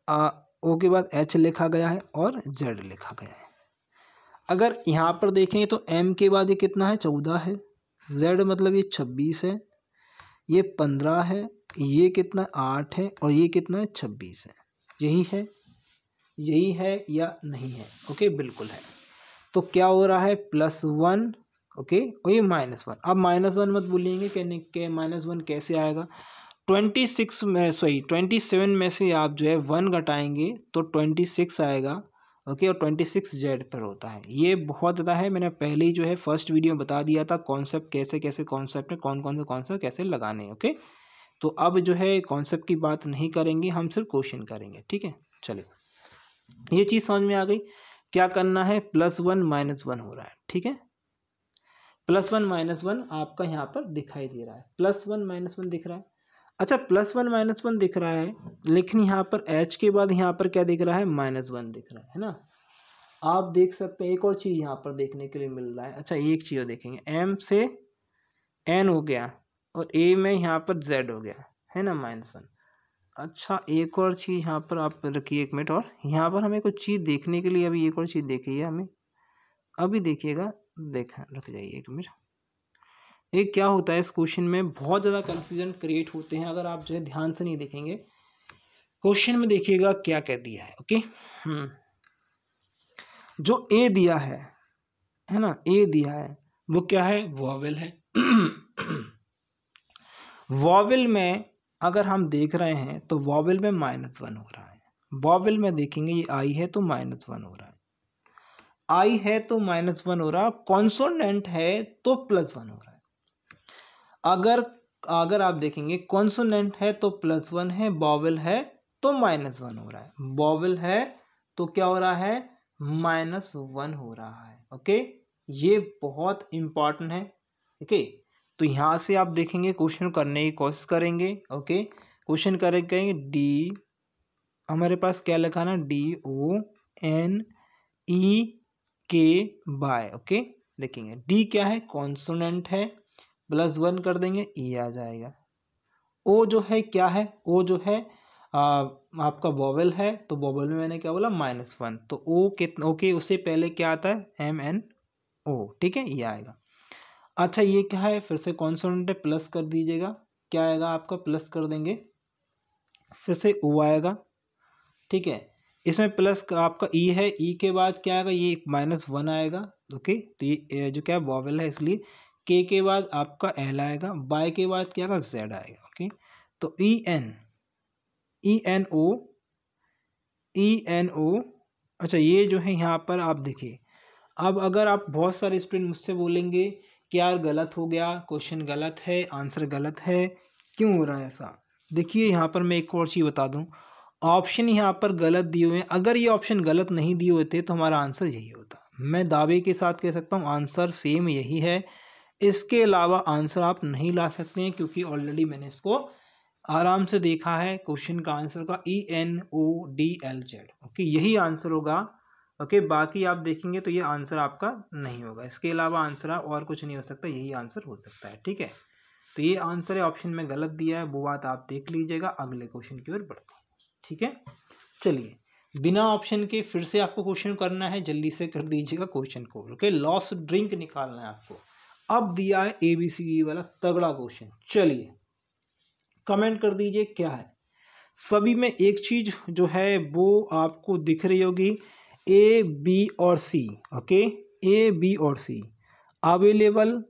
आ, ओ के बाद एच लिखा गया है और जेड लिखा गया है। अगर यहाँ पर देखें तो एम के बाद ये कितना है? चौदह है। जेड मतलब ये छब्बीस है ये पंद्रह है ये कितना? आठ है और ये कितना? है छब्बीस है। यही है यही है या नहीं है? ओके बिल्कुल है। तो क्या हो रहा है? प्लस वन ओके और ये माइनस वन अब माइनस वन मत बोलिएँगे कहने के माइनस वन कैसे आएगा? ट्वेंटी सिक्स में सॉरी ट्वेंटी सेवन में से आप जो है वन घटाएँगे तो ट्वेंटी सिक्स आएगा ओके और ट्वेंटी सिक्स जेड पर होता है। ये बहुत ज़्यादा है, मैंने पहले ही जो है फ़र्स्ट वीडियो में बता दिया था कॉन्सेप्ट कैसे कैसे कॉन्सेप्ट है कौन कौन से कॉन्सेप्ट कैसे लगाने ओके तो अब जो है कॉन्सेप्ट की बात नहीं करेंगे, हम सिर्फ़ क्वेश्चन करेंगे, ठीक है? चलिए। ये चीज़ समझ में आ गई। क्या करना है? प्लस वन माइनस वन हो रहा है, ठीक है? प्लस वन माइनस वन आपका यहाँ पर दिखाई दे रहा है। प्लस वन माइनस वन दिख रहा है। अच्छा प्लस वन माइनस वन दिख रहा है, लेकिन यहाँ पर एच के बाद यहाँ पर क्या दिख रहा है? माइनस वन दिख रहा है ना? आप देख सकते हैं, एक और चीज़ यहाँ पर देखने के लिए मिल रहा है। अच्छा एक चीज़ देखेंगे। एम से एन हो गया। और ए में यहाँ पर जेड हो गया, है ना माइनस वन अच्छा एक और चीज़ यहाँ पर आप रखिए एक मिनट और। यहाँ पर हमें कुछ चीज़ देखने के लिए अभी एक और चीज़ देखिए हमें। अभी देखिएगा, देखा, रख जाइए एक मिनट ये क्या होता है इस क्वेश्चन में? बहुत ज़्यादा कन्फ्यूज़न क्रिएट होते हैं, अगर आप जो है ध्यान से नहीं देखेंगे। क्वेश्चन में देखिएगा क्या कह दिया है ओके हम्म। जो ए दिया है है ना ए दिया है, वो क्या है? वॉवेल है। [CLEARS THROAT] वॉवेल में अगर हम देख रहे हैं तो वॉवेल में माइनस वन हो रहा है। वॉवेल में देखेंगे, ये आई है तो माइनस वन हो रहा है। आई है तो माइनस वन हो रहा है कॉन्सोनेंट है तो प्लस वन हो रहा है। अगर अगर आप देखेंगे, कॉन्सोनेंट है तो प्लस वन है बॉवल है तो माइनस वन हो रहा है। बॉवल है तो क्या हो रहा है, माइनस वन हो रहा है। ओके? ये बहुत इंपॉर्टेंट है। ओके? तो यहाँ से आप देखेंगे क्वेश्चन करने की कोशिश करेंगे ओके क्वेश्चन करेंगे डी हमारे पास क्या लिखा ना डी ओ एन ई के बाय ओके देखेंगे डी क्या है? कॉन्सोनेंट है प्लस वन कर देंगे ई e आ जाएगा। ओ जो है क्या है? ओ जो है आ, आपका वॉवल है तो वॉवल में मैंने क्या बोला? माइनस वन तो ओ कितना ओके उससे पहले क्या आता है? एम एन ओ ठीक है? ये आएगा। अच्छा ये क्या है? फिर से कॉन्सोनेंट है प्लस कर दीजिएगा। क्या आएगा आपका? प्लस कर देंगे। फिर से ओ आएगा। ठीक है? इसमें प्लस आपका ई e है। ई e के बाद क्या आएगा? ये माइनस वन आएगा। ओके तो ये जो क्या वॉवल है इसलिए। के के बाद आपका एल आएगा। बाय के बाद क्या आएगा? जेड आएगा। ओके तो E N E N O E N O अच्छा ये जो है यहाँ पर आप देखिए। अब अगर आप बहुत सारे स्टूडेंट मुझसे बोलेंगे कि यार गलत हो गया? क्वेश्चन गलत है, आंसर गलत है, क्यों हो रहा है ऐसा? देखिए, यहाँ पर मैं एक और चीज़ बता दूँ। ऑप्शन यहाँ पर गलत दिए हुए हैं। अगर ये ऑप्शन गलत नहीं दिए होते तो हमारा आंसर यही होता। मैं दावे के साथ कह सकता हूँ, आंसर सेम यही है। इसके अलावा आंसर आप नहीं ला सकते हैं, क्योंकि ऑलरेडी मैंने इसको आराम से देखा है। क्वेश्चन का आंसर का E N O D L Z okay, यही आंसर होगा ओके, बाकी आप देखेंगे तो ये आंसर आपका नहीं होगा। इसके अलावा आंसर और कुछ नहीं हो सकता, यही आंसर हो सकता है, ठीक है? तो ये आंसर है, ऑप्शन में गलत दिया है, वो बात आप देख लीजिएगा, अगले क्वेश्चन की ओर बढ़ते हैं, ठीक है? चलिए, बिना ऑप्शन के फिर से आपको क्वेश्चन करना है, जल्दी से कर दीजिएगा क्वेश्चन को, ओके? लॉस ड्रिंक निकालना है आपको। अब दिया है ए बी सी डी वाला तगड़ा क्वेश्चन, चलिए कमेंट कर दीजिए, क्या है? सभी में एक चीज़ जो है, वो आपको दिख रही होगी ए बी और सी ओके ए बी और सी अवेलेबल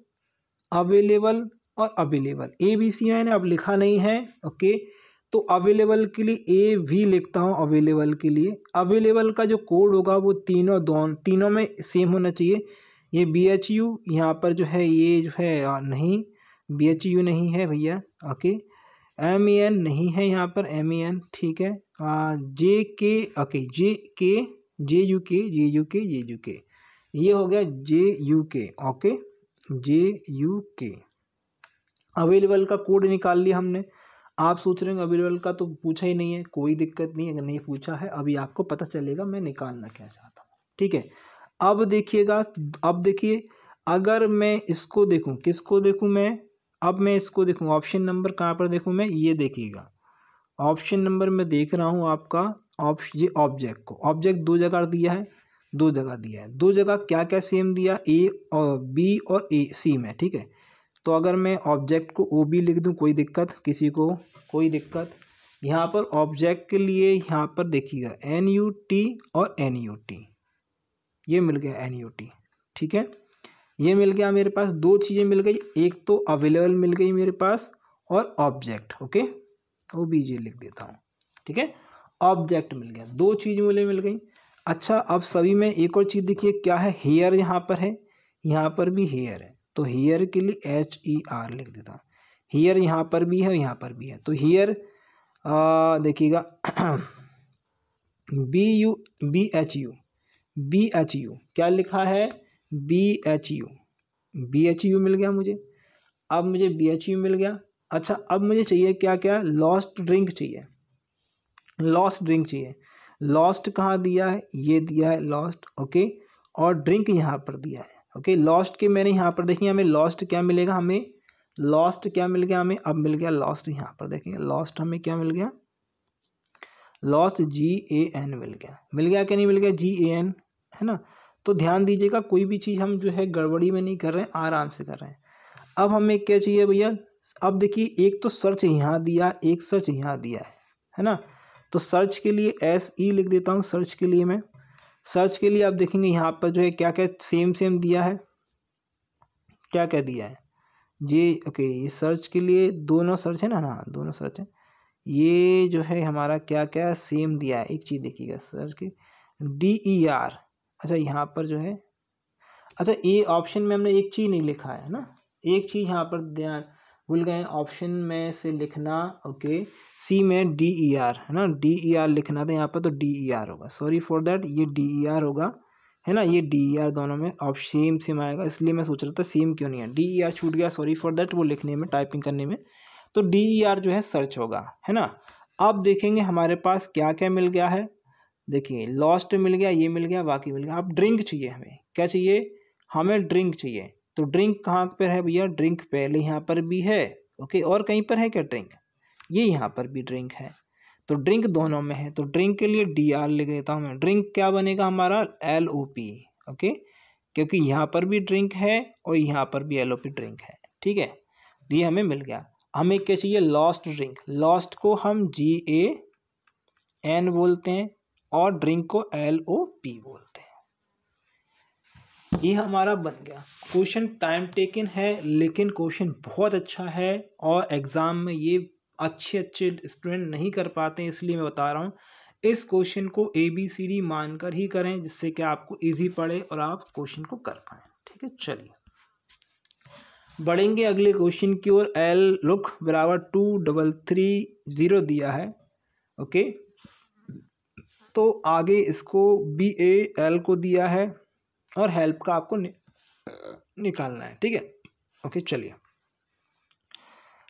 अवेलेबल और अवेलेबल ए बी सी मैंने अब लिखा नहीं है ओके तो अवेलेबल के लिए ए भी लिखता हूँ अवेलेबल के लिए. अवेलेबल का जो कोड होगा वो तीनों दोनों, तीनों में सेम होना चाहिए. ये बी एच यू यहाँ पर जो है ये जो है नहीं. बी एच यू नहीं है भैया ओके एम ई एन नहीं है यहाँ पर एम ई एन ठीक है? जे के ओके जे के जे यू के, जे यू के, जे यू के। ये हो गया J U K, okay? J U K. Available का कोड निकाल लिया हमने। आप सोच रहे हैं अवेलेबल का तो पूछा ही नहीं है, कोई दिक्कत नहीं अगर नहीं पूछा है, अभी आपको पता चलेगा मैं निकालना क्या चाहता हूँ। ठीक है? अब देखिएगा, अब देखिए, अगर मैं इसको देखूँ, किसको देखूँ मैं? अब मैं इसको देखूँ, ऑप्शन नंबर कहाँ पर देखूँ मैं? ये देखिएगा। ऑप्शन नंबर मैं देख रहा हूँ आपका ऑप्शन ये ऑब्जेक्ट को। ऑब्जेक्ट दो जगह दिया है, दो जगह दिया है। दो जगह क्या क्या सेम दिया? ए और बी और ए सी में ठीक है? तो अगर मैं ऑब्जेक्ट को ओ बी लिख दूँ, कोई दिक्कत? किसी को? कोई दिक्कत? यहाँ पर ऑब्जेक्ट के लिए यहाँ पर देखिएगा एन यू टी और एन यू टी ये मिल गया एन यू टी ठीक है? ये मिल गया मेरे पास, दो चीज़ें मिल गई। एक तो अवेलेबल मिल गई मेरे पास और object okay O B G लिख देता हूँ, ठीक है? ऑब्जेक्ट मिल गया। दो चीज़ मुझे मिल गई। अच्छा अब सभी में एक और चीज़ देखिए, क्या है? हेयर यहाँ पर है, यहाँ पर भी हेयर है। तो हेयर के लिए एच ई आर लिख देता। हीयर यहाँ पर भी है और यहाँ पर भी है। तो हेयर देखिएगा B U B H U B H U क्या लिखा है? B H U B H U मिल गया मुझे। अब मुझे बी एच यू मिल गया। अच्छा अब मुझे चाहिए क्या क्या लॉस्ट ड्रिंक चाहिए। लॉस्ट ड्रिंक चाहिए। लॉस्ट कहाँ दिया है? ये दिया है लॉस्ट ओके और ड्रिंक यहाँ पर दिया है ओके लॉस्ट के मैंने यहाँ पर देखिए, हमें लॉस्ट क्या मिलेगा? हमें लॉस्ट क्या मिल गया? हमें अब मिल गया लॉस्ट यहाँ पर, देखेंगे। लॉस्ट हमें क्या मिल गया? लॉस्ट जी ए एन मिल गया। मिल गया क्या नहीं मिल गया? जी ए एन है ना? तो ध्यान दीजिएगा, कोई भी चीज़ हम जो है गड़बड़ी में नहीं कर रहे हैं, आराम से कर रहे हैं। अब हमें क्या चाहिए भैया? अब देखिए, एक तो सर्च यहाँ दिया, एक सर्च यहाँ दिया है है ना? तो सर्च के लिए एस ई लिख देता हूँ सर्च के लिए मैं। सर्च के लिए आप देखेंगे यहाँ पर जो है क्या क्या सेम सेम दिया है। क्या क्या दिया है? जी ओके ये सर्च के लिए दोनों सर्च है ना? ना दोनों सर्च है। ये जो है हमारा क्या क्या सेम दिया है? एक चीज़ देखिएगा सर्च की। डी ई आर अच्छा यहाँ पर जो है अच्छा ए ऑप्शन में हमने एक चीज़ नहीं लिखा है ना? एक चीज़ यहाँ पर ध्यान भूल गए ऑप्शन में से लिखना ओके सी में डी ई आर है ना? डी ई आर लिखना था, यहाँ पर तो डी ई आर होगा। सॉरी फॉर दैट ये डी ई आर होगा, है ना? ये डी ई आर दोनों में ऑप सेम सेम आएगा। इसलिए मैं सोच रहा था सेम क्यों नहीं है। डी ई आर छूट गया सॉरी फॉर दैट वो लिखने में टाइपिंग करने में। तो डी ई आर जो है सर्च होगा, है ना? अब देखेंगे हमारे पास क्या क्या मिल गया है। देखिए लॉस्ट मिल गया, ये मिल गया, बाकी मिल गया। अब ड्रिंक चाहिए हमें। क्या चाहिए? हमें ड्रिंक चाहिए। तो ड्रिंक कहाँ पर है भैया? ड्रिंक पहले यहाँ पर भी है ओके और कहीं पर है क्या ड्रिंक ये यहाँ पर भी ड्रिंक है। तो ड्रिंक दोनों में है। तो ड्रिंक के लिए डी आर लिख देता हूँ मैं। ड्रिंक क्या बनेगा हमारा? एल ओ पी ओके क्योंकि यहाँ पर भी ड्रिंक है और यहाँ पर भी एल ओ पी ड्रिंक है, ठीक है? ये हमें मिल गया। हमें क्या चाहिए? लॉस्ट ड्रिंक लॉस्ट को हम जी ए एन बोलते हैं और ड्रिंक को एल ओ पी बोलते हैं। ये हमारा बन गया। क्वेश्चन टाइम टेकन है, लेकिन क्वेश्चन बहुत अच्छा है और एग्ज़ाम में ये अच्छे अच्छे स्टूडेंट नहीं कर पाते इसलिए मैं बता रहा हूँ। इस क्वेश्चन को ए बी सी डी मानकर ही करें, जिससे कि आपको इजी पड़े और आप क्वेश्चन को कर पाएँ। ठीक है, चलिए। बढ़ेंगे अगले क्वेश्चन की ओर। एल लुक बराबर टू डबल थ्री ज़ीरो दिया है। ओके तो आगे इसको बी ए एल को दिया है। और हेल्प का आपको नि, निकालना है ठीक है? ओके चलिए।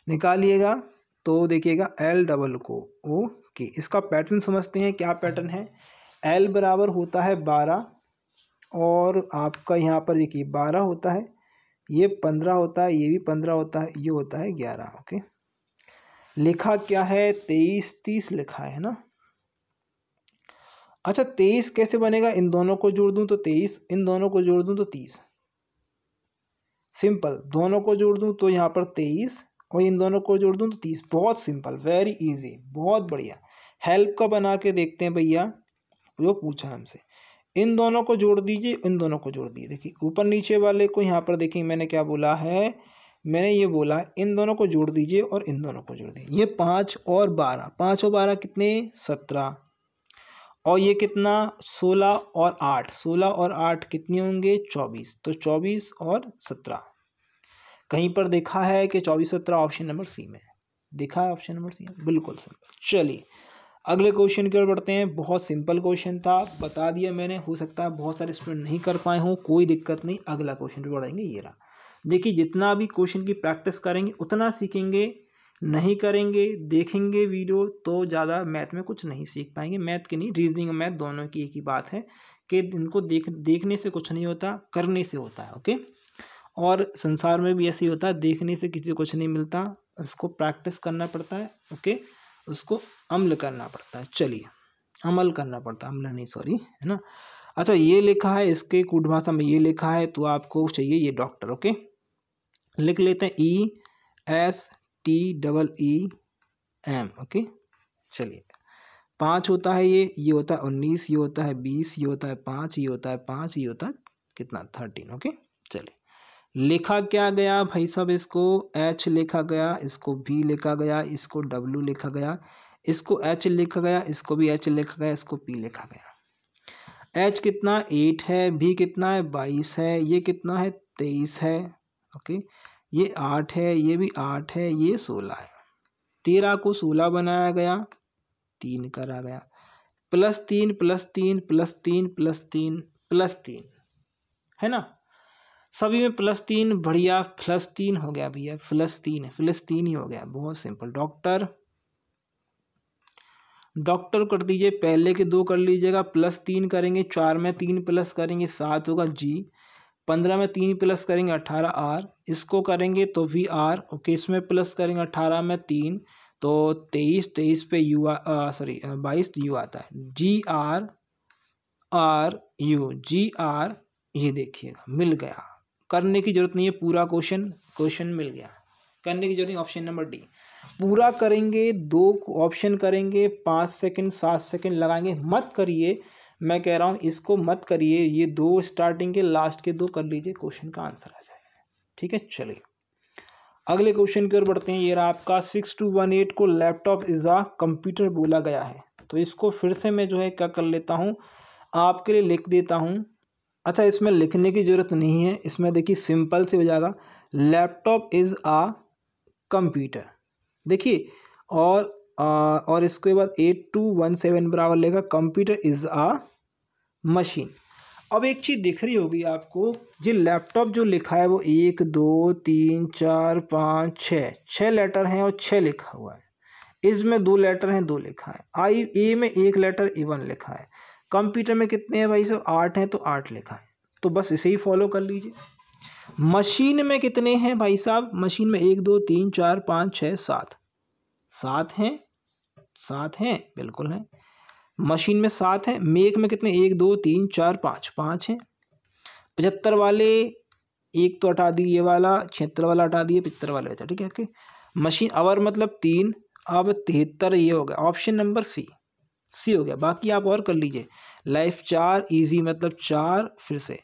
निकालिएगा तो देखिएगा एल डबल को ओ के इसका पैटर्न समझते हैं क्या पैटर्न है? एल बराबर होता है बारह और आपका यहाँ पर देखिए बारह होता है ये पंद्रह होता है ये भी पंद्रह होता है ये होता है ग्यारह ओके लिखा क्या है? तेईस तीस लिखा है ना? अच्छा तेईस कैसे बनेगा? इन दोनों को जोड़ दूँ तो तेईस, इन दोनों को जोड़ दूँ तो तीस। सिंपल, दोनों को जोड़ दूँ तो यहाँ पर तेईस और इन दोनों को जोड़ दूँ तो तीस। बहुत सिंपल वेरी इजी बहुत बढ़िया। हेल्प का बना के देखते हैं भैया, जो पूछा हमसे। इन दोनों को जोड़ दीजिए, इन दोनों को जोड़ दीजिए। देखिए, ऊपर नीचे वाले को यहाँ पर देखिए, मैंने क्या बोला है? मैंने ये बोला, इन दोनों को जोड़ दीजिए और इन दोनों को जोड़ दीजिए। ये पाँच और बारह, पाँच और बारह कितने? सत्रह। और ये कितना? सोलह और आठ। सोलह और आठ कितने होंगे? चौबीस। तो चौबीस और सत्रह। कहीं पर देखा है कि चौबीस सत्रह ऑप्शन नंबर सी में देखा है ऑप्शन नंबर सी में? बिल्कुल सिंपल चलिए, अगले क्वेश्चन की ओर बढ़ते हैं। बहुत सिंपल क्वेश्चन था। बता दिया मैंने। हो सकता है बहुत सारे स्टूडेंट नहीं कर पाए हों। कोई दिक्कत नहीं। अगला क्वेश्चन भी बढ़ेंगे। ये रहा। देखिए, जितना भी क्वेश्चन की प्रैक्टिस करेंगे, उतना सीखेंगे। नहीं करेंगे, देखेंगे वीडियो तो ज़्यादा मैथ में कुछ नहीं सीख पाएँगे। मैथ की नहीं, रीजनिंग और मैथ दोनों की एक ही बात है कि इनको देख, देखने से कुछ नहीं होता, करने से होता है, ओके? और संसार में भी ऐसे ही होता है, देखने से किसी को कुछ नहीं मिलता, उसको प्रैक्टिस करना पड़ता है, ओके? उसको अम्ल करना पड़ता है, चलिए, अमल करना पड़ता है, अम्ल नहीं, सॉरी, है ना? अच्छा ये लिखा है, इसके कूट भाषा में ये लिखा है तो आपको चाहिए ये डॉक्टर, ओके? लिख लेते हैं, E, S T double E M, okay? चलिए। पाँच होता है ये ये होता है उन्नीस, ये होता है बीस, ये होता है पाँच, ये होता है पाँच, ये होता है कितना? Thirteen, okay? चलिए। लिखा क्या गया भाई साहब इसको? एच लिखा गया, इसको बी लिखा गया, इसको डब्ल्यू लिखा गया, इसको एच लिखा गया, इसको भी एच लिखा गया, इसको पी लिखा गया। एच कितना? एट है बी कितना है? बाईस है, ये कितना है? तेईस है, ओके? ये आठ है, ये भी आठ है, ये सोलह है। तेरह को सोलह बनाया गया, तीन करा गया। प्लस तीन प्लस तीन प्लस तीन प्लस तीन प्लस तीन। है ना? सभी में प्लस तीन बढ़िया, प्लस तीन हो गया भैया, प्लस तीन है, प्लस तीन ही हो गया, बहुत सिंपल। डॉक्टर डॉक्टर कर दीजिए, पहले के दो कर लीजिएगा, प्लस तीन करेंगे, चार में तीन प्लस करेंगे, सात होगा, जी। पंद्रह में तीन प्लस करेंगे अठारह आर। इसको करेंगे तो वी आर ओके, इसमें प्लस करेंगे अठारह में तीन तो तेईस तेईस पे यू सॉरी बाईस यू आता है। G R R U G R ये देखिएगा, मिल गया। करने की ज़रूरत नहीं है, पूरा क्वेश्चन क्वेश्चन मिल गया। करने की ज़रूरत नहीं, ऑप्शन नंबर डी पूरा करेंगे, दो ऑप्शन करेंगे, पाँच सेकंड, सात सेकंड लगाएँगे, मत करिए। मैं कह रहा हूँ इसको मत करिए ये दो स्टार्टिंग के लास्ट के दो कर लीजिए क्वेश्चन का आंसर आ जाएगा। ठीक है चलिए। अगले क्वेश्चन की ओर बढ़ते हैं। ये रहा आपका सिक्स टू वन एट को लैपटॉप इज़ आ कंप्यूटर बोला गया है। तो इसको फिर से मैं जो है क्या कर लेता हूँ आपके लिए लिख देता हूँ। अच्छा इसमें लिखने की ज़रूरत नहीं है। इसमें देखिए सिंपल से हो जाएगा। लैपटॉप इज़ आ कंप्यूटर देखिए और आ, और इसके बाद एट टू वन सेवन बराबर लेगा। Computer is a machine. अब एक चीज़ दिख रही होगी आपको, ये लैपटॉप जो लिखा है वो एक, दो, तीन, चार, पाँच, छः। छः लेटर हैं और छः लिखा हुआ है। इसमें दो लेटर हैं, दो लिखा है। आई, ए में एक लेटर, ए वन लिखा है। कंप्यूटर में कितने हैं भाई सब आठ हैं तो आठ लिखा है। तो बस इसे ही फॉलो कर लीजिए। मशीन में कितने हैं भाई साहब? मशीन में एक, दो, तीन, चार, पाँच, छः, सात। सात हैं? सात हैं? बिल्कुल हैं। मशीन में सात हैं, मेक में कितने? एक, दो, तीन, चार, पाँच। पाँच हैं। पचहत्तर वाले, एक तो हटा दिए ये वाला, छिहत्तर वाला हटा दिए, पचहत्तर वाले बचा। ठीक है, ओके। मशीन आवर मतलब तीन, अब तिहत्तर ये हो गया। ऑप्शन नंबर सी। सी हो गया। बाकी आप और कर लीजिए। लाइफ चार इजी मतलब चार, फिर से।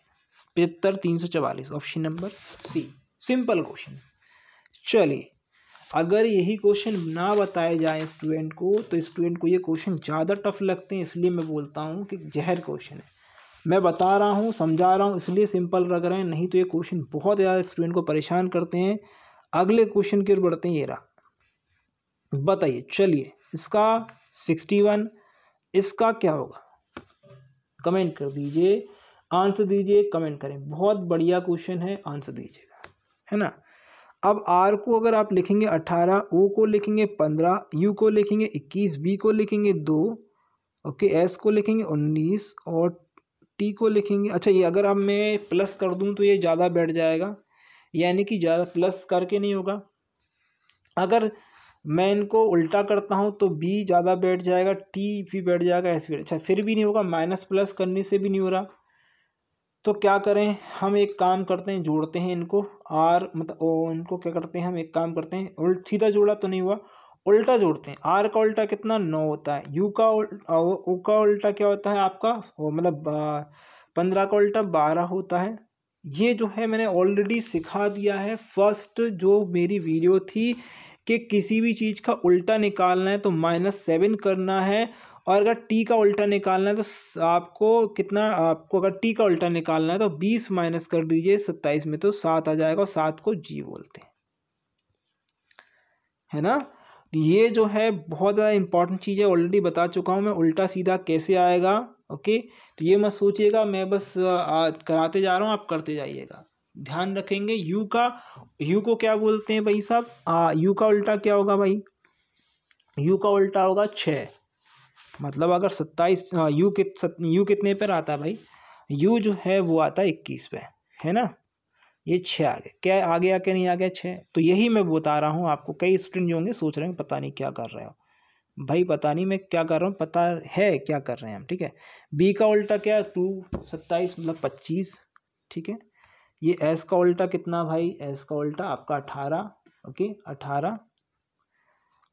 पचहत्तर, तीन सौ चवालीस। Option number C. Simple question. चलिए। अगर यही क्वेश्चन ना बताए जाए स्टूडेंट को तो स्टूडेंट को ये क्वेश्चन ज़्यादा टफ लगते हैं, इसलिए मैं बोलता हूँ कि जहर क्वेश्चन है। मैं बता रहा हूँ, समझा रहा हूँ, इसलिए सिंपल लग रहे हैं, नहीं तो ये क्वेश्चन बहुत ज़्यादा स्टूडेंट को परेशान करते हैं। अगले क्वेश्चन की ओर बढ़ते हैं, ये रहा। बताइए, चलिए, इसका सिक्सटी वन इसका क्या होगा? कमेंट कर दीजिए आंसर दीजिए कमेंट करें। बहुत बढ़िया क्वेश्चन है आंसर दीजिएगा, है ना? अब आर को अगर आप लिखेंगे अठारह, ओ को लिखेंगे पंद्रह, यू को लिखेंगे इक्कीस, बी को लिखेंगे दो, ओके, एस को लिखेंगे उन्नीस और टी को लिखेंगे अच्छा ये अगर अब मैं प्लस कर दूँ तो ये ज़्यादा बैठ जाएगा, यानी कि ज़्यादा प्लस करके नहीं होगा। अगर मैं इनको उल्टा करता हूँ तो बी ज़्यादा बैठ जाएगा, टी भी बैठ जाएगा एस भी अच्छा फिर भी नहीं होगा, माइनस प्लस करने से भी नहीं हो रहा। तो क्या करें? हम एक काम करते हैं, जोड़ते हैं इनको। आर मतलब ओ, इनको क्या करते हैं? हम एक काम करते हैं उल्ट सीधा जोड़ा तो नहीं हुआ, उल्टा जोड़ते हैं। आर का उल्टा कितना? नौ होता है। यू का उ का उल्टा क्या होता है आपका? मतलब पंद्रह का उल्टा बारह होता है। ये जो है, मैंने ऑलरेडी सिखा दिया है। फ़र्स्ट जो मेरी वीडियो थी कि किसी भी चीज़ का उल्टा निकालना है तो माइनस सेवन करना है। और अगर टी का उल्टा निकालना है तो आपको कितना, आपको अगर टी का उल्टा निकालना है तो बीस माइनस कर दीजिए सत्ताईस में तो सात आ जाएगा और सात को जी बोलते हैं। है ना? ये जो है बहुत ज़्यादा इंपॉर्टेंट चीज़ है ऑलरेडी बता चुका हूँ मैं, उल्टा सीधा कैसे आएगा ओके तो ये मत सोचिएगा, मैं बस कराते जा रहा हूँ, आप करते जाइएगा। ध्यान रखेंगे यू का यू को क्या बोलते हैं भाई साहब? यू का उल्टा क्या होगा भाई? यू का उल्टा होगा छः। मतलब अगर सत्ताईस यू कित सत, यू कितने पर आता है भाई? यू जो है वो आता है इक्कीस पे है ना? ये छः आ गए क्या आ गया क्या नहीं आ गया छः? तो यही मैं बता रहा हूँ आपको कई स्टूडेंट जो होंगे सोच रहे हैं पता नहीं क्या कर रहे हो। भाई पता नहीं मैं क्या कर रहा हूँ पता है क्या कर रहे हैं हम ठीक है? बी का उल्टा क्या? टू सत्ताईस मतलब पच्चीस ठीक है? ये एस का उल्टा कितना भाई? एस का उल्टा आपका अठारह ओके अठारह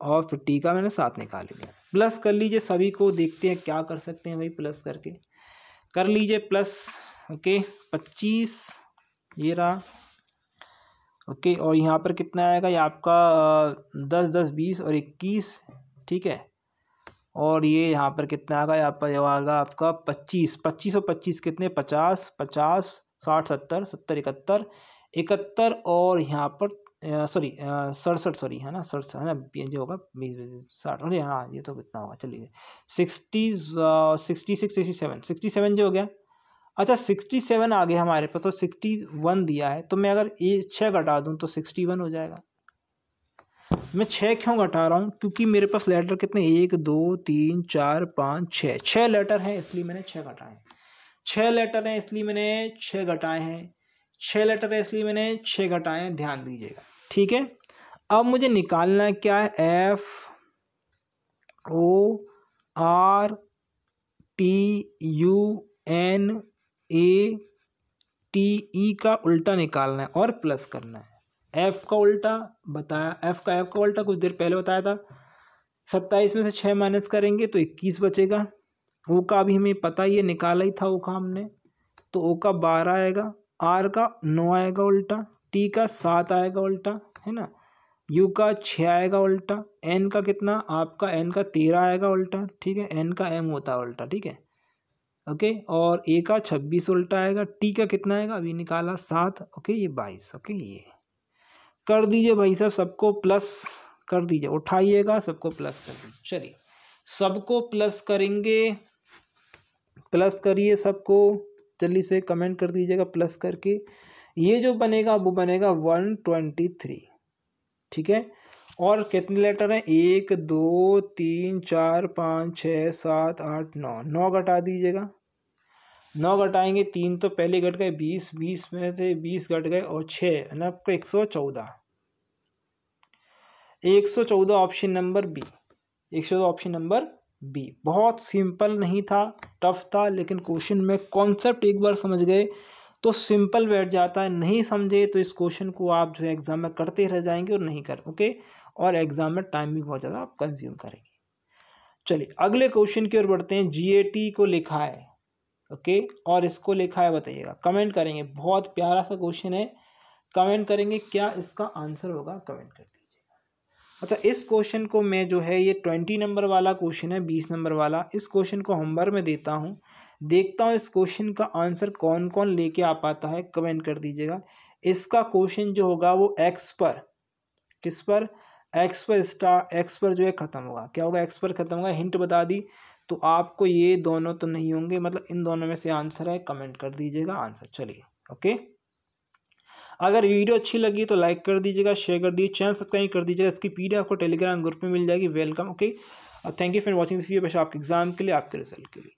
और फिर टी का मैंने सात निकाल लिया। प्लस कर लीजिए सभी को देखते हैं क्या कर सकते हैं भाई प्लस करके। कर लीजिए प्लस, ओके, पच्चीस, ये रहा, ओके, और यहाँ पर कितना आएगा? ये आपका दस दस, बीस और इक्कीस, ठीक है? और ये यहाँ पर कितना आएगा? यहाँ पर आएगा आपका पच्चीस। पच्चीस और पच्चीस कितने? पचास पचास, साठ, सत्तर सत्तर, इकहत्तर इकहत्तर और यहाँ पर सॉरी सड़सठ, सॉरी, है ना? सड़सठ, है ना? जो होगा, बीस साठ, अरे हाँ ये तो कितना होगा, चलिए। Sixty sixty six, sixty seven sixty seven जो हो गया। अच्छा सिक्सटी सेवन आ गया हमारे पास तो सिक्सटी वन दिया है तो मैं अगर ये छः घटा दूँ तो सिक्सटी वन हो जाएगा। मैं छः क्यों घटा रहा हूँ? क्योंकि मेरे पास लेटर कितने एक, दो, तीन, चार, पाँच छः छः लेटर हैं, इसलिए मैंने छः घटाए छः लेटर हैं, इसलिए मैंने छः घटाए हैं। छः लेटर है, इसलिए मैंने छः घटाए, ध्यान दीजिएगा। ठीक है? अब मुझे निकालना क्या है? F O R T U N A T E का उल्टा निकालना है और प्लस करना है। एफ़ का उल्टा, बताया एफ़ का एफ़ का उल्टा कुछ देर पहले बताया था। सत्ताईस में से छः माइनस करेंगे तो इक्कीस बचेगा। ओ का अभी हमें पता ही है, निकाला ही था ओ का हमने। तो ओ का बारह आएगा। आर का नौ आएगा उल्टा, टी का सात आएगा उल्टा, है ना? यू का छः आएगा उल्टा, एन का कितना? आपका एन का तेरह आएगा उल्टा, ठीक है? एन का एम होता है उल्टा, ठीक है? ओके? और ए का छब्बीस उल्टा आएगा, टी का कितना आएगा? अभी निकाला सात, ओके? ये बाईस, ओके? ये कर दीजिए भाई साहब, सबको प्लस कर दीजिए, उठाइएगा, सबको प्लस कर दीजिए। चलिए, सबको प्लस करेंगे, प्लस करिए सबको। जल्दी से कमेंट कर दीजिएगा प्लस करके। ये जो बनेगा, वो बनेगा वन ट्वेंटी थ्री ठीक है? और कितने लेटर हैं? एक, दो, तीन, चार, पाँच छः सात, आठ, नौ। नौ घटा दीजिएगा। नौ घटाएँगे, तीन तो पहले घट गए, बीस। बीस में से बीस घट गए और छः ना? आपका एक सौ चौदह। एक सौ चौदह ऑप्शन नंबर बी एक सौ ऑप्शन नंबर बी। बहुत सिंपल नहीं था, टफ था, लेकिन क्वेश्चन में कॉन्सेप्ट एक बार समझ गए तो सिंपल बैठ जाता है, नहीं समझे तो इस क्वेश्चन को आप जो है एग्ज़ाम में करते रह जाएँगे और नहीं कर ओके और एग्ज़ाम में टाइम भी बहुत ज़्यादा आप कंज्यूम करेंगे। चलिए, अगले क्वेश्चन की ओर बढ़ते हैं जीएटी को लिखा है ओके और इसको लिखा है, बताइएगा। कमेंट करेंगे, बहुत प्यारा सा क्वेश्चन है। कमेंट करेंगे, क्या इसका आंसर होगा? कमेंट कर दीजिएगा अच्छा इस क्वेश्चन को मैं जो है, ये ट्वेंटी नंबर वाला क्वेश्चन है, बीस नंबर वाला, इस क्वेश्चन को होमवर्क में देता हूँ। देखता हूँ इस क्वेश्चन का आंसर कौन कौन लेके आ पाता है कमेंट कर दीजिएगा। इसका क्वेश्चन जो होगा, वो एक्स पर, किस पर? एक्स पर स्टार एक्स पर जो है ख़त्म होगा। क्या होगा? एक्स पर ख़त्म होगा। हिंट बता दी। तो आपको ये दोनों तो नहीं होंगे मतलब इन दोनों में से आंसर है कमेंट कर दीजिएगा आंसर चलिए ओके अगर वीडियो अच्छी लगी तो लाइक कर दीजिएगा शेयर कर दीजिए चैनल सब्सक्राइब कर दीजिएगा, इसकी पी आपको टेलीग्राम ग्रुप में मिल जाएगी welcome okay thank you for watching this video आपके एग्ज़ाम के लिए, आपके रिज़ल्ट के लिए।